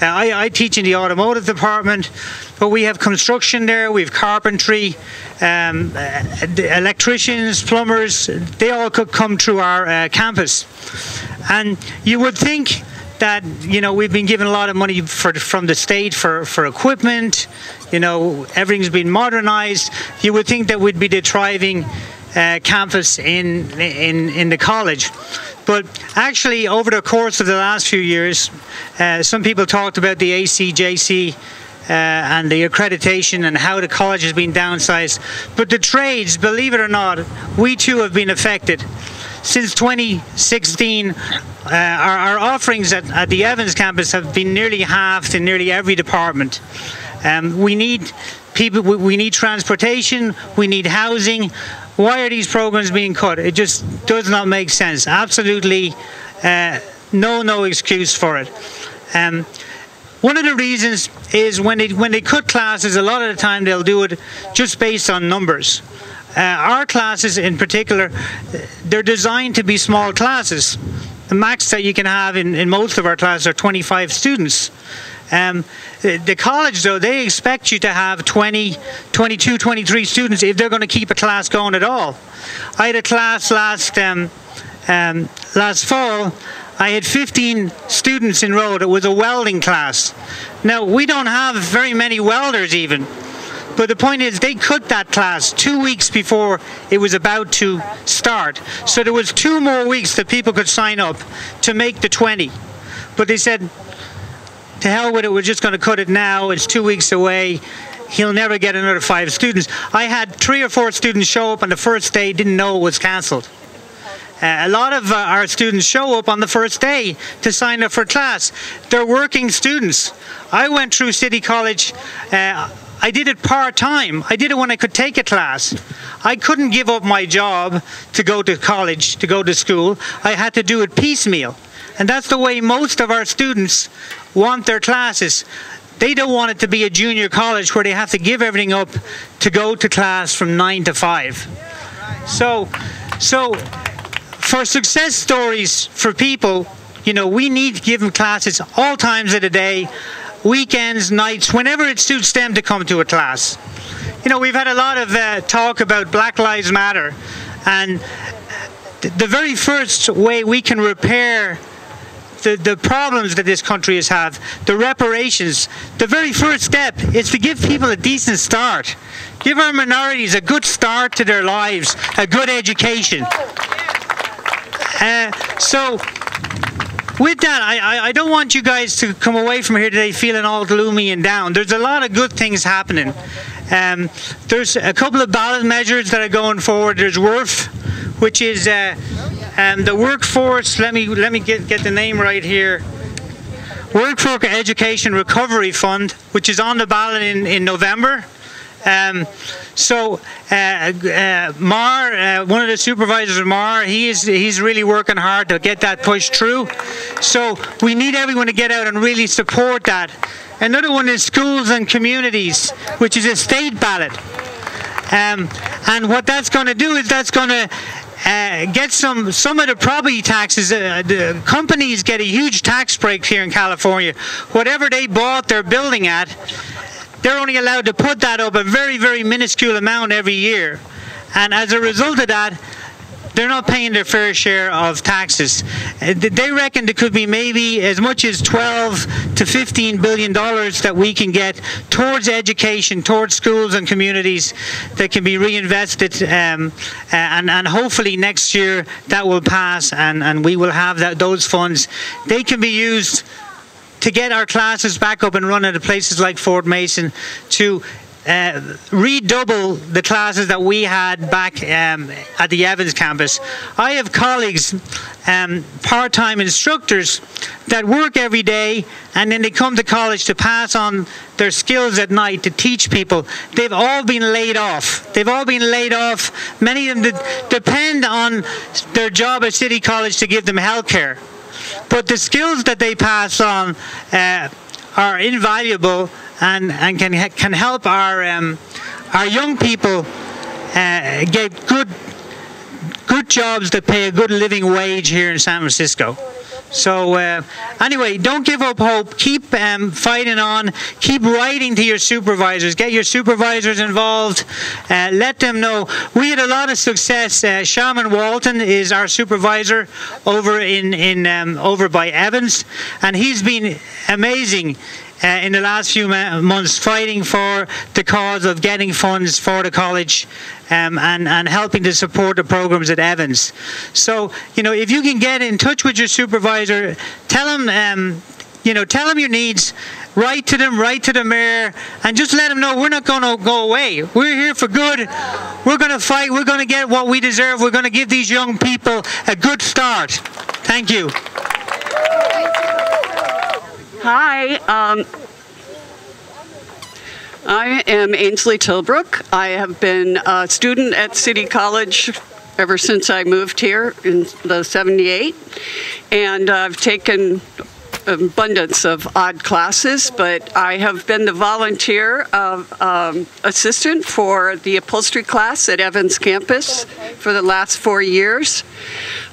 Uh, I, I, teach in the automotive department, but we have construction there, we have carpentry, um, uh, electricians, plumbers. They all could come through our uh, campus, and you would think that you know we've been given a lot of money for, from the state for, for equipment. You know everything's been modernized. You would think that we'd be the thriving uh, campus in in in the college. But actually, over the course of the last few years, uh, some people talked about the ACCJC uh, and the accreditation and how the college has been downsized. But the trades, believe it or not, we too have been affected. Since 2016, uh, our, our, offerings at, at, the Evans campus have been nearly halved in nearly every department. Um, we need people, we, we need transportation, we need housing. Why are these programs being cut? It just does not make sense. Absolutely uh, no, no excuse for it. Um, one of the reasons is when they when they cut classes, a lot of the time they'll do it just based on numbers. Uh, our classes, in particular, they're designed to be small classes. The max that you can have in, in most of our classes are 25 students. Um, the, the, college, though, they expect you to have 20, 22, 23 students if they're going to keep a class going at all. I had a class last um, um, last fall. I had 15 students enrolled. It was a welding class. Now, we don't have very many welders even. But the point is, they cut that class two weeks before it was about to start. So there was two more weeks that people could sign up to make the 20. But they said, to hell with it, we're just going to cut it now. It's two weeks away. He'll never get another five students. I had three or four students show up on the first day, didn't know it was cancelled. Uh, a lot of uh, our students show up on the first day to sign up for class. They're working students. I went through City College. Uh, I did it part time. I did it when I could take a class. I couldn't give up my job to go to college, to go to school. I had to do it piecemeal. And that's the way most of our students want their classes. They don't want it to be a junior college where they have to give everything up to go to class from 9 to 5. So, so for success stories for people, you know, we need to give them classes all times of the day, weekends, nights, whenever it suits them to come to a class. You know, we've had a lot of uh, talk about Black Lives Matter, and th- the very first way we can repair the, the problems that this country has had, the reparations, the very first step is to give people a decent start. Give our minorities a good start to their lives, a good education. Uh, so, with that, I, I, don't want you guys to come away from here today feeling all gloomy and down. There's a lot of good things happening. Um, there's a couple of ballot measures that are going forward. There's WRF, which is uh, um, the workforce. Let me let me get get the name right here. Workforce Education Recovery Fund, which is on the ballot in, in November. Um, so uh, uh, Mar, uh, one of the supervisors of Mar, he is he's really working hard to get that pushed through. So we need everyone to get out and really support that. Another one is schools and communities, which is a state ballot. Um, and what that's going to do is that's going to uh, get some some of the property taxes. Uh, the companies get a huge tax break here in California. Whatever they bought their building at, they're only allowed to put that up a very very minuscule amount every year, and as a result of that. They're not paying their fair share of taxes. They reckon there could be maybe as much as 12 to 15 billion dollars that we can get towards education, towards schools and communities that can be reinvested, um, uh, and, and hopefully next year that will pass, and, and we will have that, those funds. They can be used to get our classes back up and running at places like Fort Mason to uh, redouble the classes that we had back um, at the Evans campus. I have colleagues, um, part-time instructors that work every day and then they come to college to pass on their skills at night to teach people. They've all been laid off. They've all been laid off. Many of them depend on their job at City College to give them health care. But the skills that they pass on uh, are invaluable and, and can can help our um, our young people uh, get good good jobs that pay a good living wage here in San Francisco. So uh, anyway, don't give up hope. Keep um, fighting on. Keep writing to your supervisors. Get your supervisors involved. Uh, let them know. We had a lot of success. Uh, Shamann Walton is our supervisor over in in um, over by Evans, and he's been amazing. Uh, in the last few months, fighting for the cause of getting funds for the college um, and, and helping to support the programs at Evans. So, you know, if you can get in touch with your supervisor, tell them, um, you know, tell them your needs, write to them, write to the mayor, and just let them know we're not going to go away. We're here for good. We're going to fight. We're going to get what we deserve. We're going to give these young people a good start. Thank you. Hi, um, I am Ainsley Tilbrook. I have been a student at City College ever since I moved here in the 78, and I've taken abundance of odd classes, but I have been the volunteer of um, assistant for the upholstery class at Evans campus for the last four years.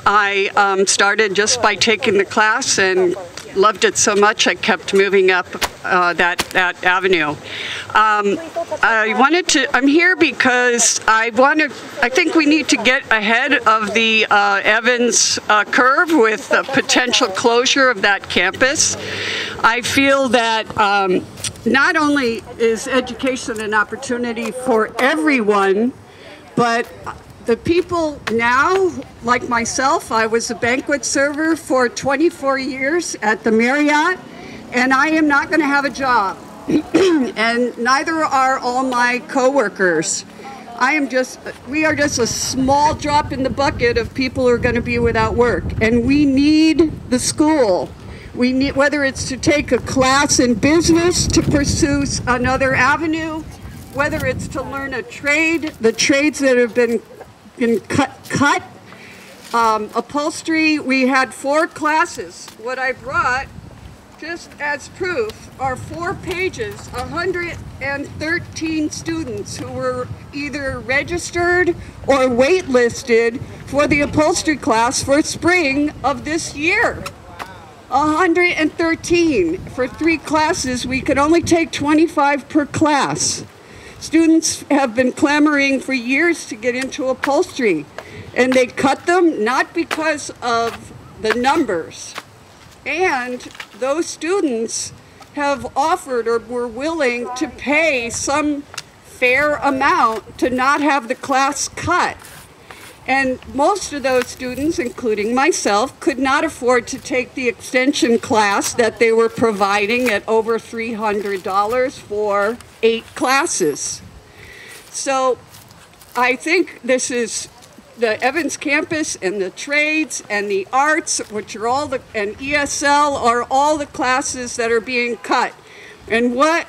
I um, started just by taking the class and loved it so much I kept moving up uh, that that avenue. Um, I wanted to. I'm here because I want to. I think we need to get ahead of the uh, Evans uh, curve with the potential closure of that campus. I feel that. Um, not only is education an opportunity for everyone, but the people now, like myself, I was a banquet server for 24 years at the Marriott, and I am not going to have a job. and neither are all my coworkers. I am just, we are just a small drop in the bucket of people who are going to be without work. And we need the school. We need, whether it's to take a class in business to pursue another avenue, whether it's to learn a trade, the trades that have been, been cut, cut um, upholstery, we had four classes. What I brought, just as proof, are four pages, 113 students who were either registered or waitlisted for the upholstery class for spring of this year. 113 for three classes. We could only take 25 per class. Students have been clamoring for years to get into upholstery, and they cut them not because of the numbers. And those students have offered or were willing to pay some fair amount to not have the class cut. And most of those students, including myself, could not afford to take the extension class that they were providing at over $300 for eight classes. So I think this is the Evans campus and the trades and the arts, which are all the, and ESL are all the classes that are being cut. And what,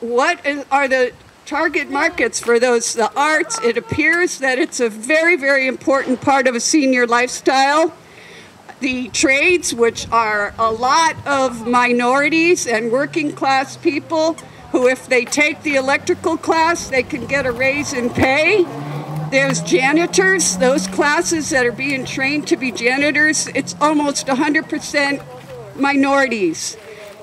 what is, are the target markets for those the arts it appears that it's a very very important part of a senior lifestyle the trades which are a lot of minorities and working class people who if they take the electrical class they can get a raise in pay there's janitors those classes that are being trained to be janitors it's almost 100% minorities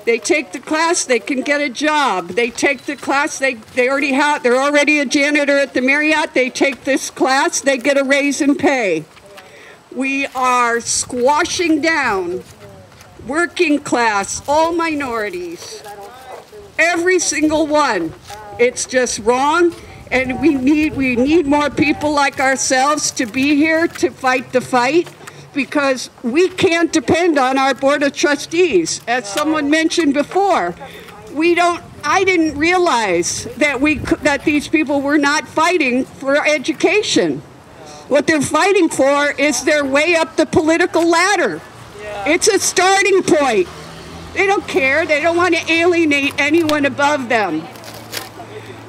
they take the class, they can get a job. They take the class, they, they already have, they're already a janitor at the Marriott. They take this class, they get a raise in pay. We are squashing down working class, all minorities, every single one. It's just wrong, and we need we need more people like ourselves to be here to fight the fight because we can't depend on our board of trustees. As someone mentioned before, we don't I didn't realize that we that these people were not fighting for education. What they're fighting for is their way up the political ladder. It's a starting point. They don't care. They don't want to alienate anyone above them.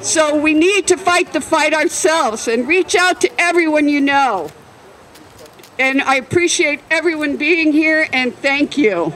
So we need to fight the fight ourselves and reach out to everyone you know. And I appreciate everyone being here and thank you.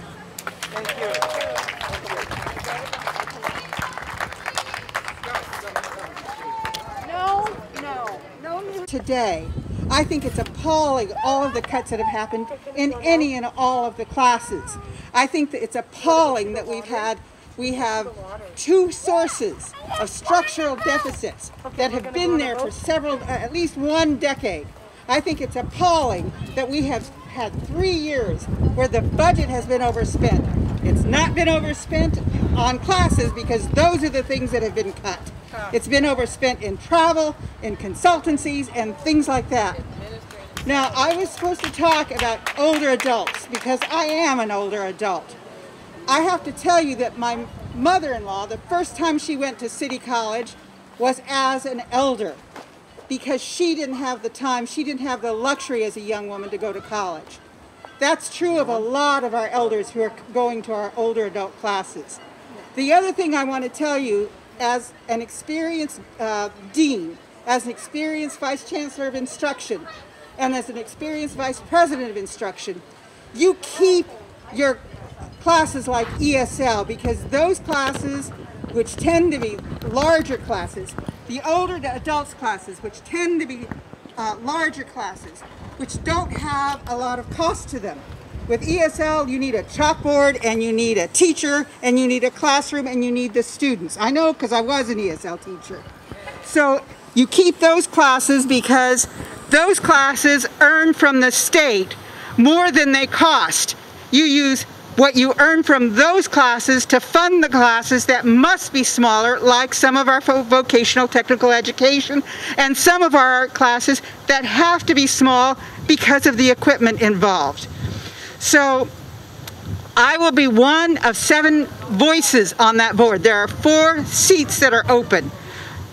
Today, I think it's appalling all of the cuts that have happened in any and all of the classes. I think that it's appalling that we've had we have two sources of structural deficits that have been there for several, uh, at least one decade. I think it's appalling that we have had three years where the budget has been overspent. It's not been overspent on classes because those are the things that have been cut. It's been overspent in travel, in consultancies, and things like that. Now, I was supposed to talk about older adults because I am an older adult. I have to tell you that my mother-in-law, the first time she went to City College was as an elder because she didn't have the time, she didn't have the luxury as a young woman to go to college. That's true of a lot of our elders who are going to our older adult classes. The other thing I want to tell you, as an experienced uh, dean, as an experienced vice chancellor of instruction, and as an experienced vice president of instruction, you keep your classes like ESL because those classes, which tend to be larger classes, the older adults classes, which tend to be uh, larger classes, which don't have a lot of cost to them. With ESL, you need a chalkboard and you need a teacher and you need a classroom and you need the students. I know because I was an ESL teacher. So you keep those classes because those classes earn from the state more than they cost. You use what you earn from those classes to fund the classes that must be smaller, like some of our vocational technical education and some of our art classes that have to be small because of the equipment involved. So I will be one of seven voices on that board. There are four seats that are open.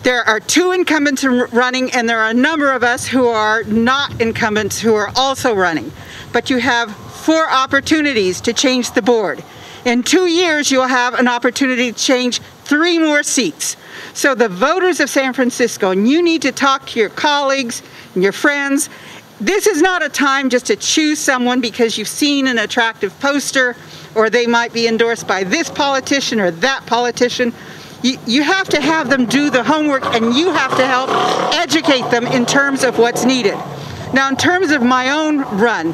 There are two incumbents running and there are a number of us who are not incumbents who are also running. But you have four opportunities to change the board. In two years, you'll have an opportunity to change three more seats. So the voters of San Francisco, and you need to talk to your colleagues and your friends. This is not a time just to choose someone because you've seen an attractive poster or they might be endorsed by this politician or that politician. You, have to have them do the homework and you have to help educate them in terms of what's needed. Now, in terms of my own run,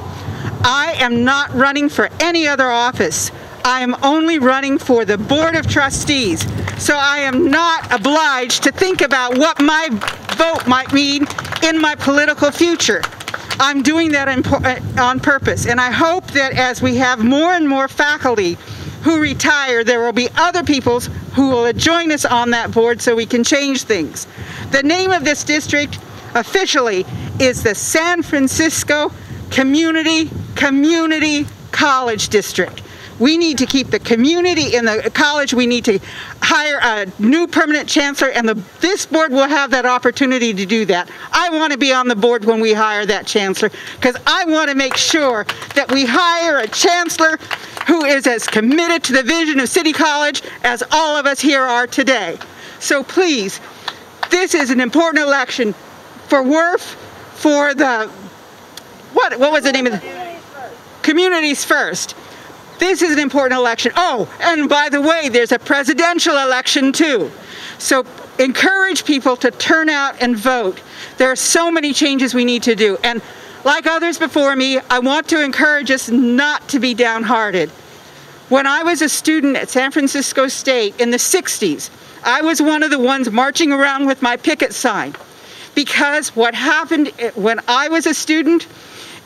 I am not running for any other office. I am only running for the Board of Trustees. So I am not obliged to think about what my vote might mean in my political future. I'm doing that uh, on purpose. And I hope that as we have more and more faculty who retire, there will be other people who will join us on that board so we can change things. The name of this district officially is the San Francisco Community Community College District. We need to keep the community in the college. We need to hire a new permanent chancellor, and the, this board will have that opportunity to do that. I want to be on the board when we hire that chancellor because I want to make sure that we hire a chancellor who is as committed to the vision of City College as all of us here are today. So please, this is an important election for WERF, for the, what, what was the name of the? Communities First. This is an important election. Oh, and by the way, there's a presidential election too. So encourage people to turn out and vote. There are so many changes we need to do. And like others before me, I want to encourage us not to be downhearted. When I was a student at San Francisco State in the 60s, I was one of the ones marching around with my picket sign. Because what happened eh, when I was a student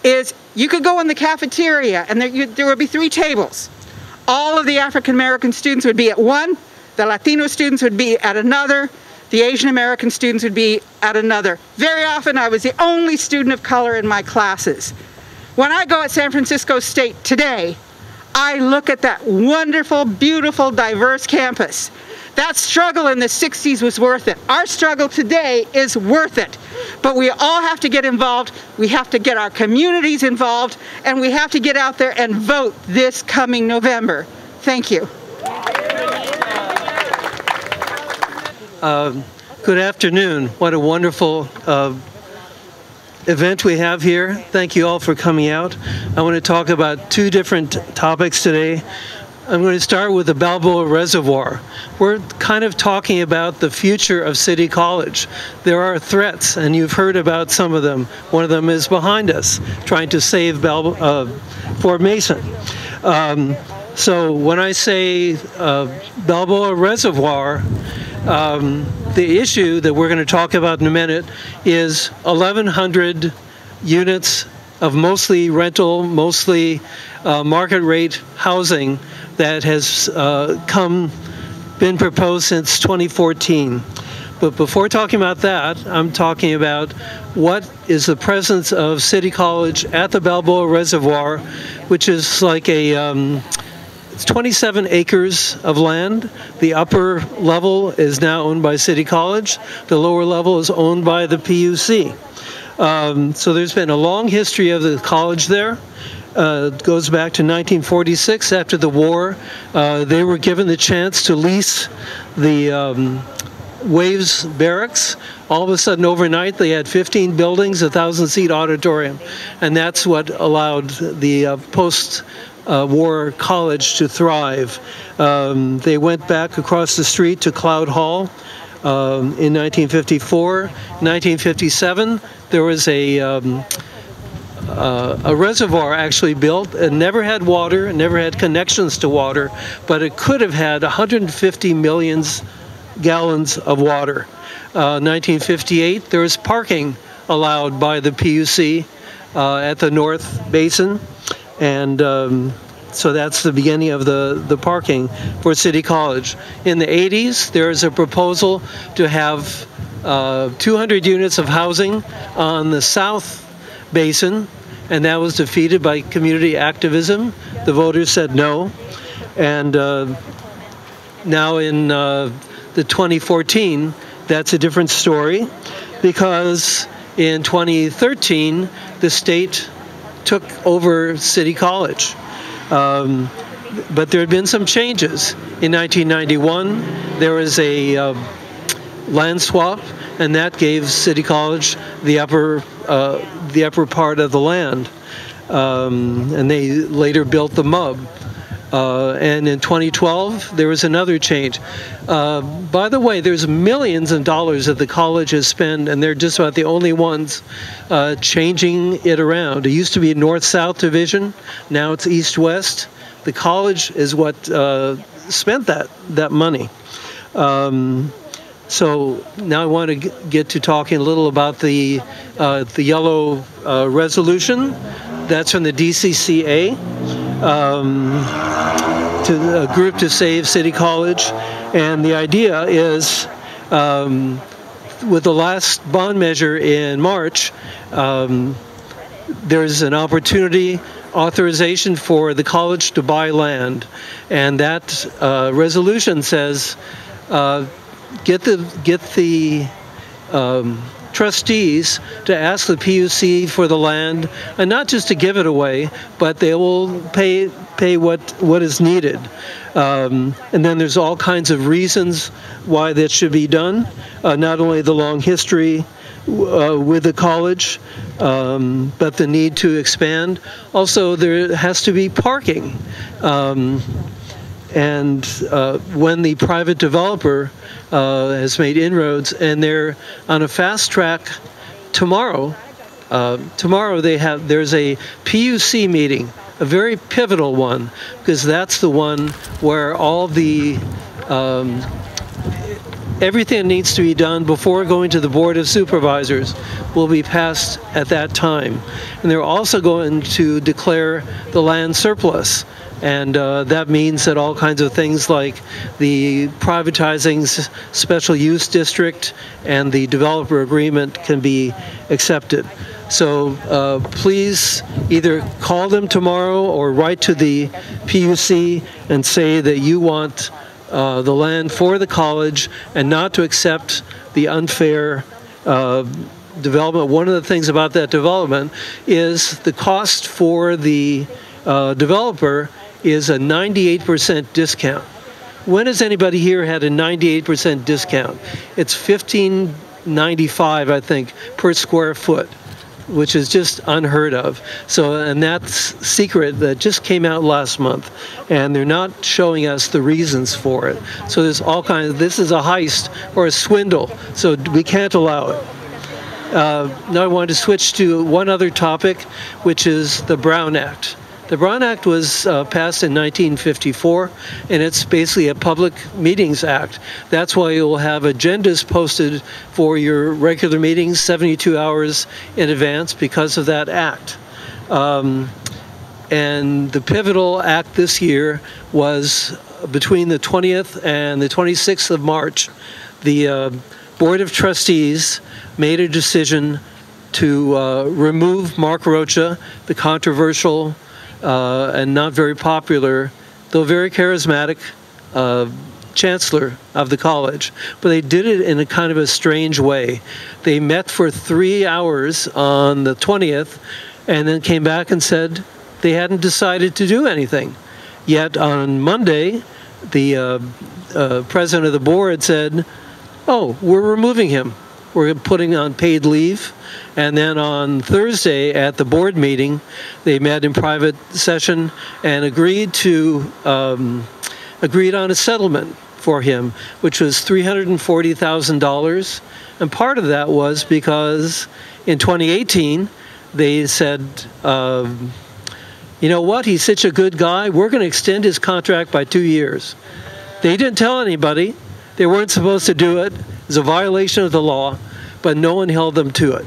is you could go in the cafeteria and there, you, there would be three tables. All of the African American students would be at one, the Latino students would be at another, the Asian American students would be at another. Very often I was the only student of color in my classes. When I go at San Francisco State today, I look at that wonderful, beautiful, diverse campus. That struggle in the 60s was worth it. Our struggle today is worth it. But we all have to get involved. We have to get our communities involved, and we have to get out there and vote this coming November. Thank you. Uh, good afternoon. What a wonderful uh, event we have here. Thank you all for coming out. I want to talk about two different topics today. I'm going to start with the Balboa Reservoir. We're kind of talking about the future of City College. There are threats, and you've heard about some of them. One of them is behind us, trying to save Balboa, uh, Fort Mason. Um, so when I say uh, Balboa Reservoir, um, the issue that we're going to talk about in a minute is 1,100 units of mostly rental, mostly uh, market rate housing that has uh, come been proposed since 2014. But before talking about that, I'm talking about what is the presence of City College at the Balboa Reservoir, which is like a um, it's 27 acres of land. The upper level is now owned by City College. The lower level is owned by the PUC. Um, so there's been a long history of the college there uh, goes back to 1946 after the war. Uh, they were given the chance to lease the um, Waves Barracks. All of a sudden, overnight, they had 15 buildings, a thousand seat auditorium, and that's what allowed the uh, post uh, war college to thrive. Um, they went back across the street to Cloud Hall. Um, in 1954, 1957, there was a um, uh, a reservoir actually built and never had water, never had connections to water, but it could have had 150 million gallons of water. Uh, 1958, there was parking allowed by the PUC uh, at the North Basin, and um, so that's the beginning of the, the parking for City College. In the 80s, there is a proposal to have uh, 200 units of housing on the south basin, and that was defeated by community activism. The voters said no, and uh, now in uh, the 2014, that's a different story, because in 2013 the state took over City College. Um, but there had been some changes. In 1991, there was a uh, land swap, and that gave City College the upper uh, the upper part of the land, um, and they later built the MUB. Uh, and in 2012, there was another change. Uh, by the way, there's millions of dollars that the college has spent, and they're just about the only ones uh, changing it around. It used to be a north-south division. Now it's east-west. The college is what uh, spent that that money. Um, so now I want to get to talking a little about the uh, the yellow uh, resolution. That's from the DCCA um, to a group to save City College, and the idea is. Um, with the last bond measure in March, um, there's an opportunity authorization for the college to buy land, and that uh, resolution says uh, get the get the um, trustees to ask the PUC for the land, and not just to give it away, but they will pay pay what what is needed. Um, and then there's all kinds of reasons why that should be done. Uh, not only the long history uh, with the college, um, but the need to expand. Also, there has to be parking. Um, and uh, when the private developer uh, has made inroads and they're on a fast track tomorrow, uh, tomorrow they have there's a PUC meeting, a very pivotal one, because that's the one where all the um, everything needs to be done before going to the Board of Supervisors will be passed at that time. And they're also going to declare the land surplus. And uh, that means that all kinds of things like the privatizing special use district and the developer agreement can be accepted. So uh, please either call them tomorrow or write to the PUC and say that you want uh, the land for the college and not to accept the unfair uh, development. One of the things about that development is the cost for the uh, developer is a 98% discount. When has anybody here had a 98% discount? It's 15.95, I think, per square foot, which is just unheard of. So, and that's secret that just came out last month, and they're not showing us the reasons for it. So there's all kinds. Of, this is a heist or a swindle. So we can't allow it. Uh, now I wanted to switch to one other topic, which is the Brown Act. The Brown Act was uh, passed in 1954, and it's basically a public meetings act. That's why you'll have agendas posted for your regular meetings 72 hours in advance because of that act. Um, and the pivotal act this year was between the 20th and the 26th of March. The uh, Board of Trustees made a decision to uh, remove Mark Rocha, the controversial uh, and not very popular, though very charismatic uh, chancellor of the college. But they did it in a kind of a strange way. They met for three hours on the 20th and then came back and said they hadn't decided to do anything. Yet on Monday, the uh, uh president of the board said, Oh, we're removing him. We're putting on paid leave. And then on Thursday at the board meeting, they met in private session and agreed to um, agreed on a settlement for him, which was $340,000. And part of that was because in 2018, they said, um, you know what, he's such a good guy, we're going to extend his contract by two years. They didn't tell anybody. They weren't supposed to do it. Was a violation of the law, but no one held them to it.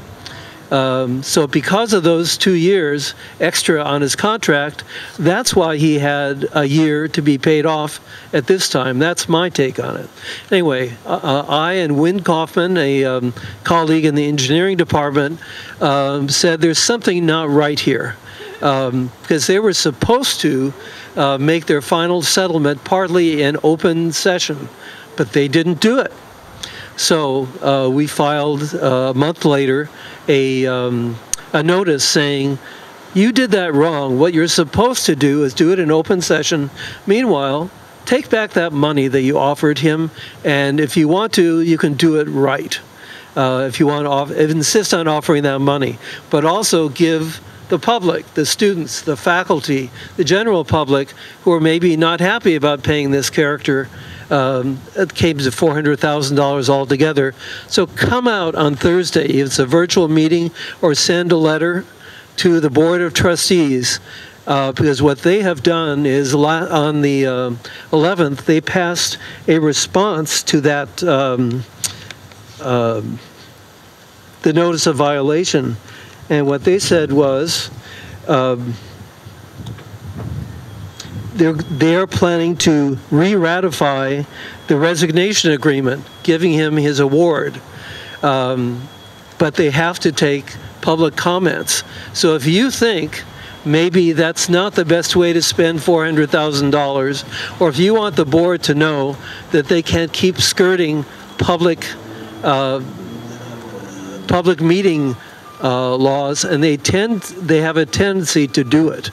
Um, so because of those two years extra on his contract, that's why he had a year to be paid off at this time. That's my take on it. Anyway, uh, uh I and Wynd Kaufmyn, a um, colleague in the engineering department, um, said there's something not right here. Because um, they were supposed to uh, make their final settlement partly in open session, but they didn't do it. So uh, we filed uh, a month later a, um, a notice saying You did that wrong. What you're supposed to do is do it in open session. Meanwhile, take back that money that you offered him, and if you want to, you can do it right. Uh, if you want to off- insist on offering that money, but also give the public, the students, the faculty, the general public who are maybe not happy about paying this character. Um, it came to $400,000 altogether. So come out on Thursday. It's a virtual meeting or send a letter to the Board of Trustees uh, because what they have done is on the uh, 11th, they passed a response to that, um, um the notice of violation. And what they said was um, they're, they're planning to re ratify the resignation agreement, giving him his award. Um, but they have to take public comments. So if you think maybe that's not the best way to spend $400,000, or if you want the board to know that they can't keep skirting public uh, public meeting uh, laws, and they tend they have a tendency to do it.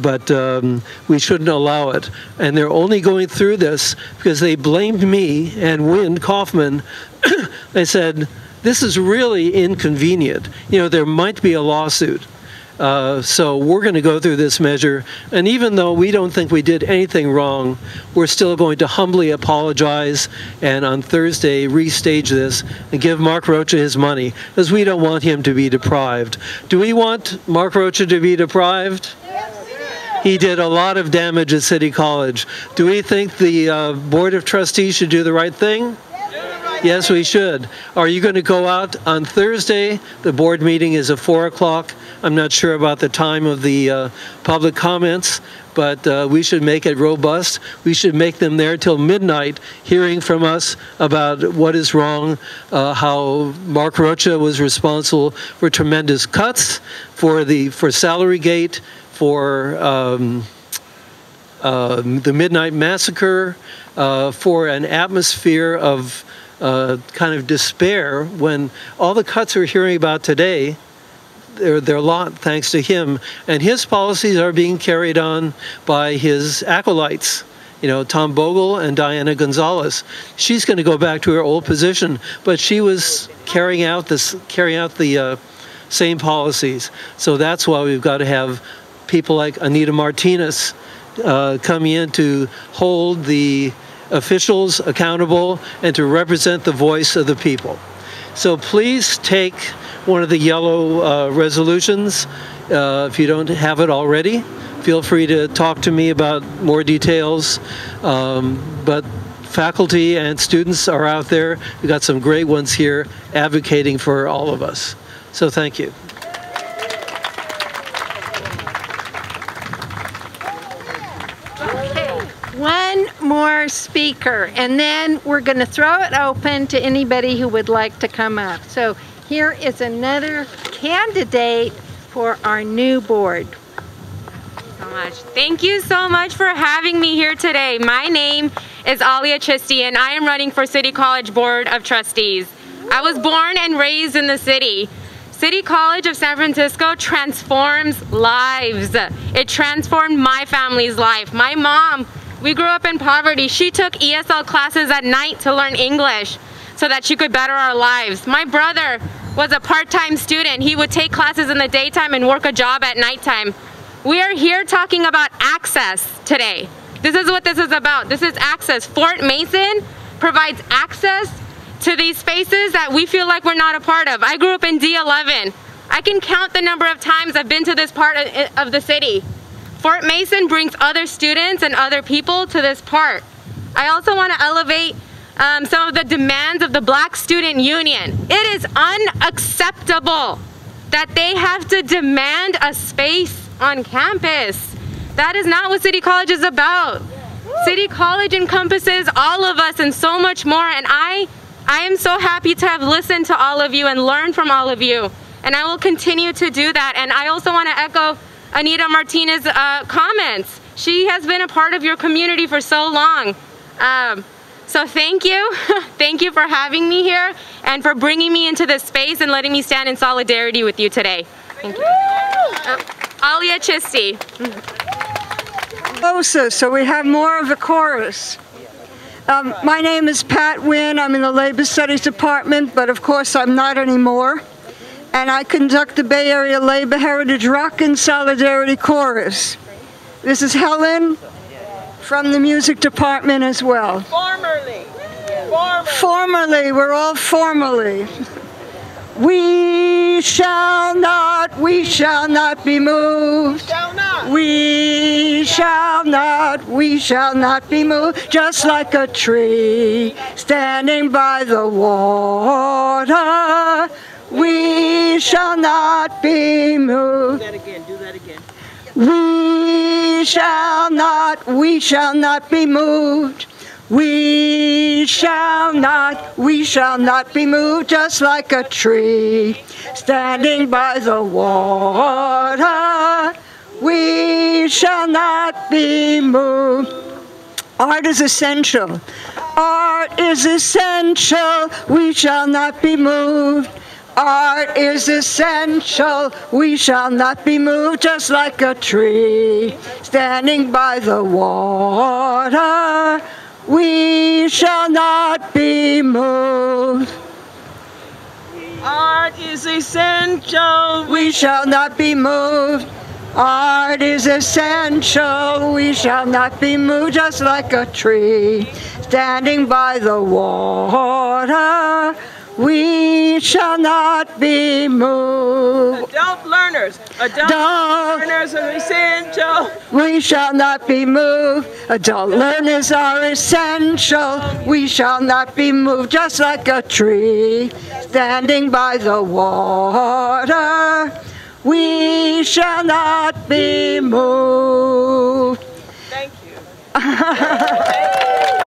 But um, we shouldn't allow it. And they're only going through this because they blamed me and Wynd Kaufmyn. they said, this is really inconvenient. You know, there might be a lawsuit. Uh, so we're going to go through this measure. And even though we don't think we did anything wrong, we're still going to humbly apologize and on Thursday restage this and give Mark Rocha his money because we don't want him to be deprived. Do we want Mark Rocha to be deprived? He did a lot of damage at City College. Do we think the uh, Board of Trustees should do the right thing? Yes, we should. Are you going to go out on Thursday? The board meeting is at 4 o'clock. I'm not sure about the time of the uh, public comments, but uh, we should make it robust. We should make them there till midnight, hearing from us about what is wrong, uh, how Mark Rocha was responsible for tremendous cuts, for the for salary gate, for um, uh, the Midnight Massacre, uh, for an atmosphere of uh, kind of despair when all the cuts we're hearing about today, they're, they're lot thanks to him. And his policies are being carried on by his acolytes. You know, Tom Bogle and Dianna Gonzales. She's going to go back to her old position, but she was carrying out this, carrying out the uh, same policies. So that's why we've got to have people like Anita Martinez uh, coming in to hold the officials accountable and to represent the voice of the people. So please take one of the yellow uh, resolutions uh, if you don't have it already. Feel free to talk to me about more details. Um, but faculty and students are out there. We've got some great ones here advocating for all of us. So thank you. one more speaker, and then we're going to throw it open to anybody who would like to come up. So here is another candidate for our new board. Thank you so much for having me here today. My name is Aliya Chisti, and I am running for City College Board of Trustees. I was born and raised in the city. City College of San Francisco transforms lives. It transformed my family's life. My mom we grew up in poverty. She took ESL classes at night to learn English so that she could better our lives. My brother was a part-time student. He would take classes in the daytime and work a job at nighttime. We are here talking about access today. This is what this is about. This is access. Fort Mason provides access to these spaces that we feel like we're not a part of. I grew up in D11. I can count the number of times I've been to this part of the city. Fort Mason brings other students and other people to this park. I also want to elevate um, some of the demands of the Black Student Union. It is unacceptable that they have to demand a space on campus. That is not what City College is about. City College encompasses all of us and so much more and I, I am so happy to have listened to all of you and learned from all of you and I will continue to do that and I also want to echo Anita Martinez uh, comments. She has been a part of your community for so long. Um, so thank you. thank you for having me here and for bringing me into this space and letting me stand in solidarity with you today. Thank you. Aliya Chisti. Closer, so we have more of the chorus. Um, my name is Pat Wynne. I'm in the Labor Studies Department, but of course I'm not anymore. And I conduct the Bay Area Labor Heritage Rock and Solidarity Chorus. This is Helen from the music department as well. Formerly. Formerly. Formerly. We're all formerly. We shall not, we shall not be moved. Shall not. We shall not, we shall not be moved. Just like a tree standing by the water. We shall not be moved. Do that again. Do that again. We shall not, we shall not be moved. We shall not, we shall not be moved just like a tree standing by the water. We shall not be moved. Art is essential. Art is essential. We shall not be moved. Art is essential. We shall not be moved just like a tree standing by the water. We shall not be moved. Art is essential. We shall not be moved. Art is essential. We shall not be moved just like a tree standing by the water. We shall not be moved. Adult learners. Adult Adult. learners are essential. We shall not be moved. Adult learners are essential. We shall not be moved just like a tree standing by the water. We shall not be moved. Thank you.